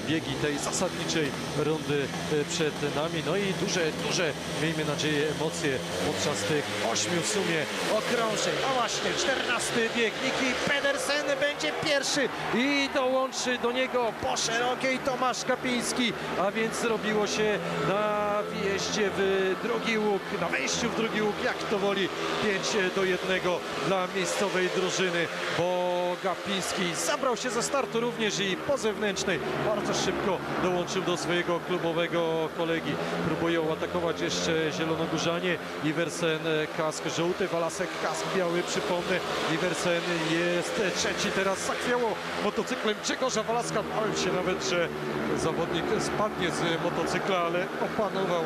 biegi tej zasadniczej rundy e, przed nami. No i duże, duże, miejmy nadzieję, emocje podczas tych ośmiu w sumie okrążeń. A właśnie, czternasty bieg. Niki Pedersen będzie pierwszy i dołączy do niego po szerokiej Tomasz Kapiński. A więc zrobiło się na wjeździe w drugi łuk, na wejściu w drugi łuk, jak to woli, 5 do 1 dla miejscowej drużyny, bo Gapiński zabrał się ze startu również i po zewnętrznej bardzo szybko dołączył do swojego klubowego kolegi. Próbują atakować jeszcze Zielonogórzanie. Iversen e, kask żółty, Walasek kask biały, przypomnę. Iversen jest trzeci, teraz zachwiało motocyklem Grzegorza Walaska. Bałem się nawet, że zawodnik spadnie z motocykla, ale opanował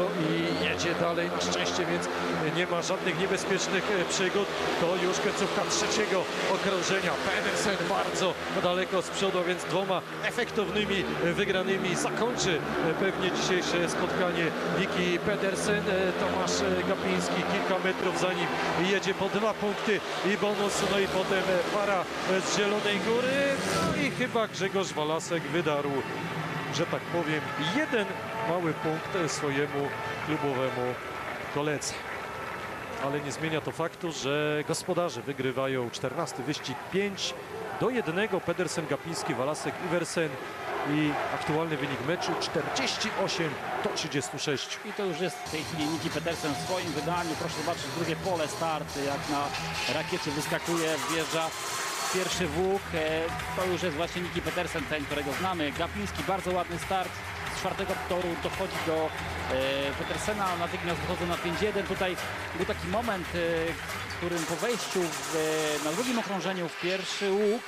i jedzie dalej na szczęście, więc nie ma żadnych niebezpiecznych e, przygód. To już końcówka trzeciego okrążenia. Pedersen bardzo daleko z przodu, więc dwoma efektownymi e, wygranymi zakończy e, pewnie dzisiejsze spotkanie Wiki Pedersen. Tomasz Gapiński kilka metrów za nim jedzie po dwa punkty i bonus, no i potem para z Zielonej Góry. No i chyba Grzegorz Walasek wydarł że tak powiem, jeden mały punkt swojemu klubowemu koledze. Ale nie zmienia to faktu, że gospodarze wygrywają 14 wyścig 5 do 1. Pedersen, Gapiński, Walasek, Iversen i aktualny wynik meczu 48 do 36. I to już jest w tej chwili Niki Petersen w swoim wydaniu. Proszę zobaczyć drugie pole start, jak na rakiecie wyskakuje, wjeżdża pierwszy włók. E, To już jest właśnie Niki Petersen, ten, którego znamy. Gapiński, bardzo ładny start. Z czwartego toru dochodzi do e, Petersena, natychmiast wychodzą na 5-1. Tutaj był taki moment, e, w którym po wejściu w, na drugim okrążeniu w pierwszy łuk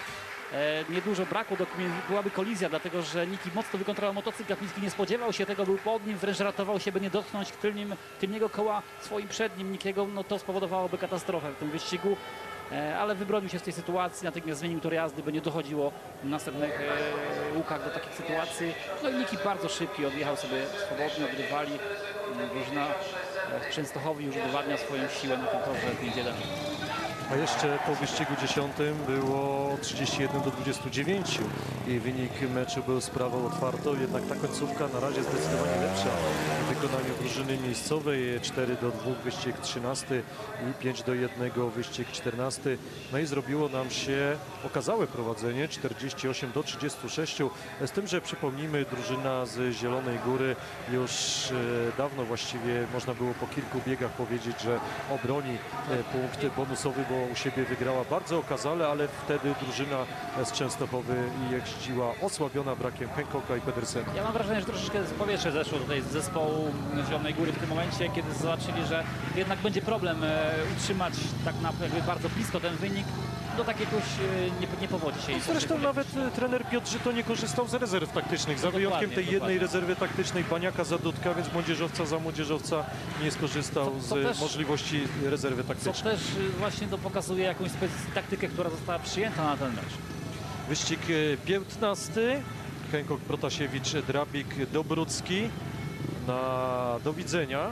niedużo brakło, do, byłaby kolizja, dlatego że Niki mocno wykontrował motocykl, Gapiński nie spodziewał się tego, był pod nim, wręcz ratował się, by nie dotknąć tylnym, tylniego koła swoim przednim Nikiego, no to spowodowałoby katastrofę w tym wyścigu, ale wybronił się z tej sytuacji, natychmiast zmienił tor jazdy, by nie dochodziło w następnych e, łukach do takich sytuacji. No i Niki bardzo szybki, odjechał sobie swobodnie od rywali, Mm, drużyna e, Częstochowi już udowadnia swoją siłę na tym torze 5-1. A jeszcze po wyścigu 10 było 31 do 29 i wynik meczu był sprawą otwartą, jednak ta końcówka na razie zdecydowanie lepsza w wykonaniu drużyny miejscowej. 4 do 2 wyścig 13 i 5 do 1 wyścig 14. No i zrobiło nam się okazałe prowadzenie 48 do 36. Z tym, że przypomnijmy, drużyna z Zielonej Góry już e, dawno właściwie można było po kilku biegach powiedzieć, że obroni e, punkt bonusowy, bo u siebie wygrała bardzo okazale, ale wtedy drużyna z Częstochowy jeździła osłabiona brakiem Hancocka i Pedersena. Ja mam wrażenie, że troszeczkę powietrze zeszło tutaj z zespołu Zielonej Góry w tym momencie, kiedy zobaczyli, że jednak będzie problem e, utrzymać tak na jakby bardzo blisko ten wynik. No tak jakoś e, nie, nie powodzi się. im Zresztą nawet e, trener Piotr Żyto nie korzystał z rezerw taktycznych, za No wyjątkiem dokładnie, tej jednej dokładnie. rezerwy taktycznej Baniaka za Dudka, więc młodzieżowca za młodzieżowca nie skorzystał Co- co z też- możliwości rezerwy taktycznej. też y, właśnie to pokazuje jakąś taktykę, która została przyjęta na ten mecz. Wyścig e, 15. Henkok Protasiewicz, Drabik, Dobrucki. Na do widzenia.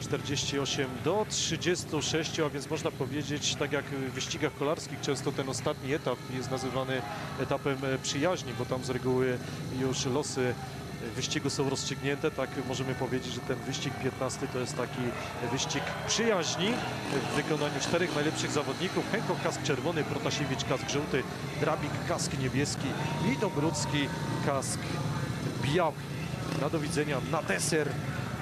48 do 36, a więc można powiedzieć, tak jak w wyścigach kolarskich, często ten ostatni etap jest nazywany etapem przyjaźni, bo tam z reguły już losy wyścigu są rozstrzygnięte. Tak możemy powiedzieć, że ten wyścig 15 to jest taki wyścig przyjaźni w wykonaniu czterech najlepszych zawodników. Henko kask czerwony, Protasiewicz kask żółty, Drabik kask niebieski i Dobrucki kask biały. Na do widzenia na deser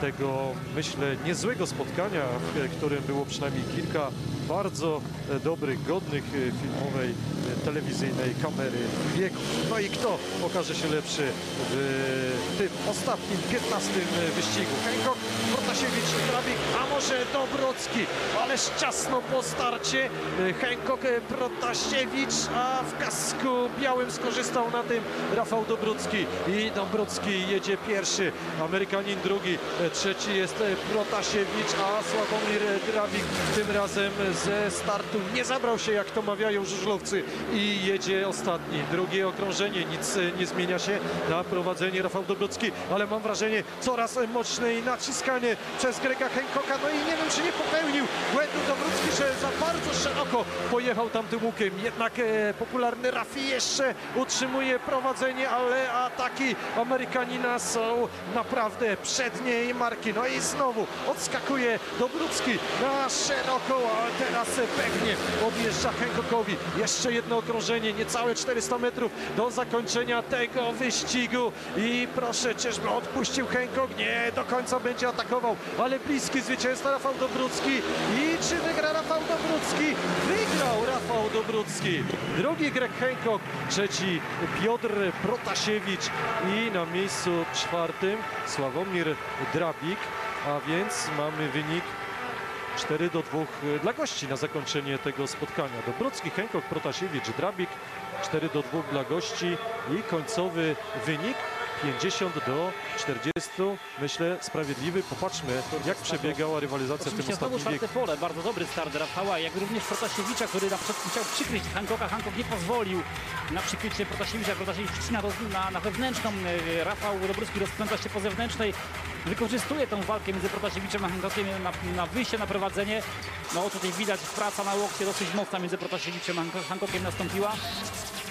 tego, myślę, niezłego spotkania, w którym było przynajmniej kilka bardzo e, dobrych, godnych e, filmowej, e, telewizyjnej kamery biegów. No i kto okaże się lepszy w tym ostatnim, 15 wyścigu? Hancock, Protasiewicz, Drabik, a może Dobrocki? Ależ ciasno po starcie. E, e, Protasiewicz, a w kasku białym skorzystał na tym Rafał Dobrocki. I Dobrocki jedzie pierwszy, Amerykanin drugi, e, trzeci jest e, Protasiewicz, a Sławomir e, Drabik tym razem ze startu nie zabrał się, jak to mawiają żużlowcy i jedzie ostatni. Drugie okrążenie, nic e, nie zmienia się na prowadzenie Rafał Dobrocki, ale mam wrażenie coraz e, mocniej naciskanie przez Grega Hancocka, no i nie wiem, czy nie popełnił błędu Dobrocki, że za bardzo szeroko pojechał tamtym łukiem. Jednak e, popularny Rafi jeszcze utrzymuje prowadzenie, ale ataki Amerykanina są naprawdę przedniej marki. No i znowu odskakuje Dobrucki na szeroko, a teraz pewnie odjeżdża Hancockowi. Jeszcze jedno okrążenie, niecałe 400 metrów do zakończenia tego wyścigu. I proszę, czyżby odpuścił Hancock? Nie, do końca będzie atakował, ale bliski zwycięzca Rafał Dobrucki. I czy wygra Rafał Dobrucki? Wygrał Rafał Dobrucki. Drugi Greg Hancock, trzeci Piotr Protasiewicz i na miejscu czwartym Sławomir Drabik. A więc mamy wynik 4 do 2 dla gości na zakończenie tego spotkania. Dobrocki, Hancock, Protasiewicz, Drabik 4 do 2 dla gości i końcowy wynik 50 do 40. Myślę sprawiedliwy. Popatrzmy jak przebiegała rywalizacja w tym ostatnim wieku. pole, bardzo dobry start Rafała, jak również Protasiewicza, który na początku chciał przykryć Hancocka, Hancock nie pozwolił na przykrycie Protasiewicza, Protasiewicz wcina na, na wewnętrzną, e, Rafał Dobruski rozpędza się po zewnętrznej, wykorzystuje tą walkę między Protasiewiczem a Hancockiem na, na wyjście, na prowadzenie, no tutaj widać praca na łokcie dosyć mocna między Protasiewiczem a Hancockiem nastąpiła.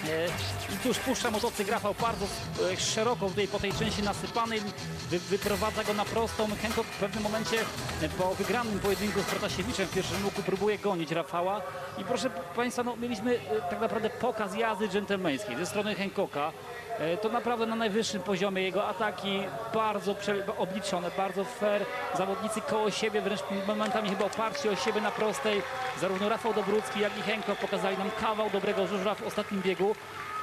E, I cóż, puszcza motocykl Rafał bardzo e, szeroko tutaj po tej części nasypanej, wy, wyprowadza go na prostą. Hancock w pewnym momencie e, po wygranym pojedynku z Protasiewiczem w pierwszym łuku próbuje gonić Rafała. I proszę Państwa, no, mieliśmy tak naprawdę pokaz jazdy dżentelmeńskiej ze strony Hancocka. E, To naprawdę na najwyższym poziomie jego ataki bardzo obliczone, bardzo fair. Zawodnicy koło siebie, wręcz momentami chyba oparci o siebie na prostej. Zarówno Rafał Dobrucki, jak i Henko pokazali nam kawał dobrego żużla w ostatnim biegu,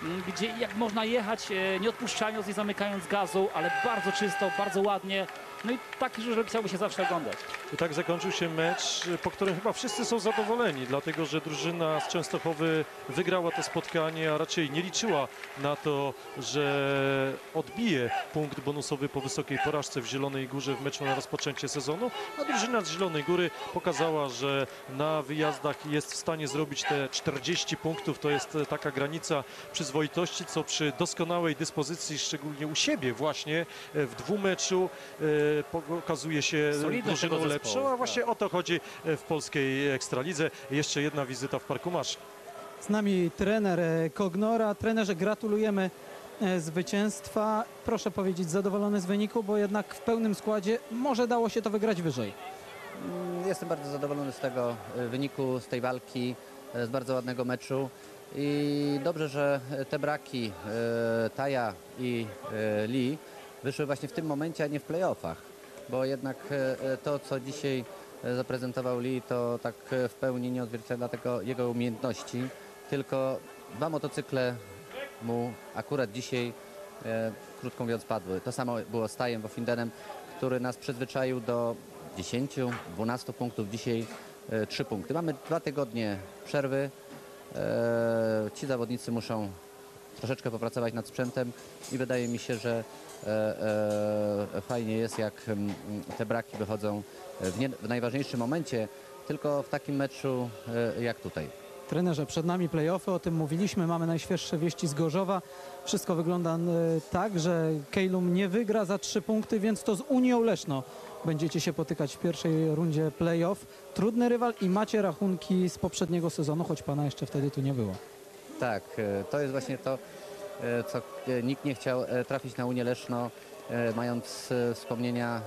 m, gdzie jak można jechać e, nie odpuszczając i zamykając gazu, ale bardzo czysto, bardzo ładnie. No i taki żużel chciałby się zawsze oglądać. I tak zakończył się mecz, po którym chyba wszyscy są zadowoleni, dlatego że drużyna z Częstochowy wygrała to spotkanie, a raczej nie liczyła na to, że odbije punkt bonusowy po wysokiej porażce w Zielonej Górze w meczu na rozpoczęcie sezonu, a drużyna z Zielonej Góry pokazała, że na wyjazdach jest w stanie zrobić te 40 punktów, to jest taka granica przyzwoitości, co przy doskonałej dyspozycji, szczególnie u siebie właśnie w dwumeczu e, pokazuje się Solidność drużyną lepszą, a właśnie o to chodzi w polskiej Ekstralidze. Jeszcze jedna wizyta w Parku Masz. Z nami trener e, Kognora. Trenerze, gratulujemy e, zwycięstwa. Proszę powiedzieć, zadowolony z wyniku, bo jednak w pełnym składzie może dało się to wygrać wyżej. Mm, Jestem bardzo zadowolony z tego e, wyniku, z tej walki, z bardzo ładnego meczu. I dobrze, że te braki Taja i Lee wyszły właśnie w tym momencie, a nie w playoffach. Bo jednak e, e, to, co dzisiaj e, zaprezentował Lee, to tak w pełni nie odzwierciedla tego jego umiejętności. Tylko dwa motocykle mu akurat dzisiaj, krótko mówiąc, padły. To samo było z Tajem Wofindenem, który nas przyzwyczaił do 10-12 punktów. Dzisiaj e, 3 punkty. Mamy dwa tygodnie przerwy. Ci zawodnicy muszą troszeczkę popracować nad sprzętem i wydaje mi się, że e, e, fajnie jest, jak mm, te braki wychodzą w, nie, w najważniejszym momencie, tylko w takim meczu e, jak tutaj. Trenerze, przed nami playoffy, o tym mówiliśmy, mamy najświeższe wieści z Gorzowa. Wszystko wygląda tak, że Kejlum nie wygra za trzy punkty, więc to z Unią Leszno będziecie się potykać w pierwszej rundzie playoff. Trudny rywal i macie rachunki z poprzedniego sezonu, choć pana jeszcze wtedy tu nie było. Tak, e, to jest właśnie to, e, co e, nikt nie chciał trafić na Unię Leszno. mając wspomnienia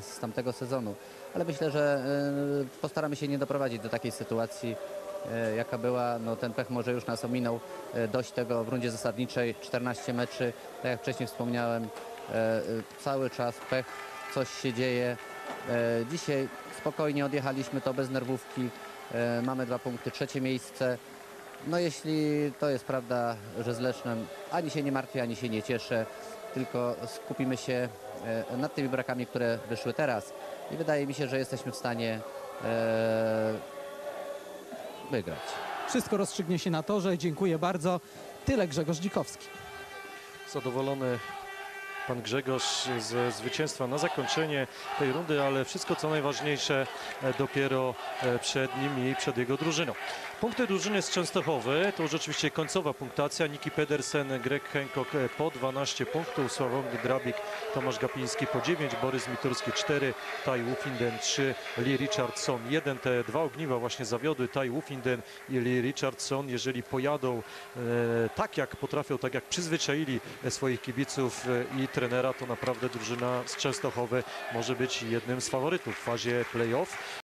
z tamtego sezonu. Ale myślę, że postaramy się nie doprowadzić do takiej sytuacji, jaka była. No, ten pech może już nas ominął. Dość tego w rundzie zasadniczej, 14 meczy, tak jak wcześniej wspomniałem, cały czas pech, coś się dzieje. Dzisiaj spokojnie odjechaliśmy to bez nerwówki. Mamy dwa punkty, trzecie miejsce. No jeśli to jest prawda, że z Lesznem ani się nie martwię, ani się nie cieszę, tylko skupimy się e, nad tymi brakami, które wyszły teraz. I wydaje mi się, że jesteśmy w stanie e, wygrać. Wszystko rozstrzygnie się na torze. Dziękuję bardzo. Tyle Grzegorz Dzikowski. Zadowolony pan Grzegorz ze zwycięstwa na zakończenie tej rundy, ale wszystko co najważniejsze e, dopiero e, przed nim i przed jego drużyną. Punkty drużyny z Częstochowy to już oczywiście końcowa punktacja. Niki Pedersen, Greg Hancock e, po 12 punktów, Sławomir Drabik, Tomasz Gapiński po 9, Borys Miturski 4, Tai Wufinden 3, Lee Richardson 1. Te dwa ogniwa właśnie zawiodły Tai Wufinden i Lee Richardson. Jeżeli pojadą e, tak jak potrafią, tak jak przyzwyczaili swoich kibiców i trenera, to naprawdę drużyna z Częstochowy może być jednym z faworytów w fazie playoff.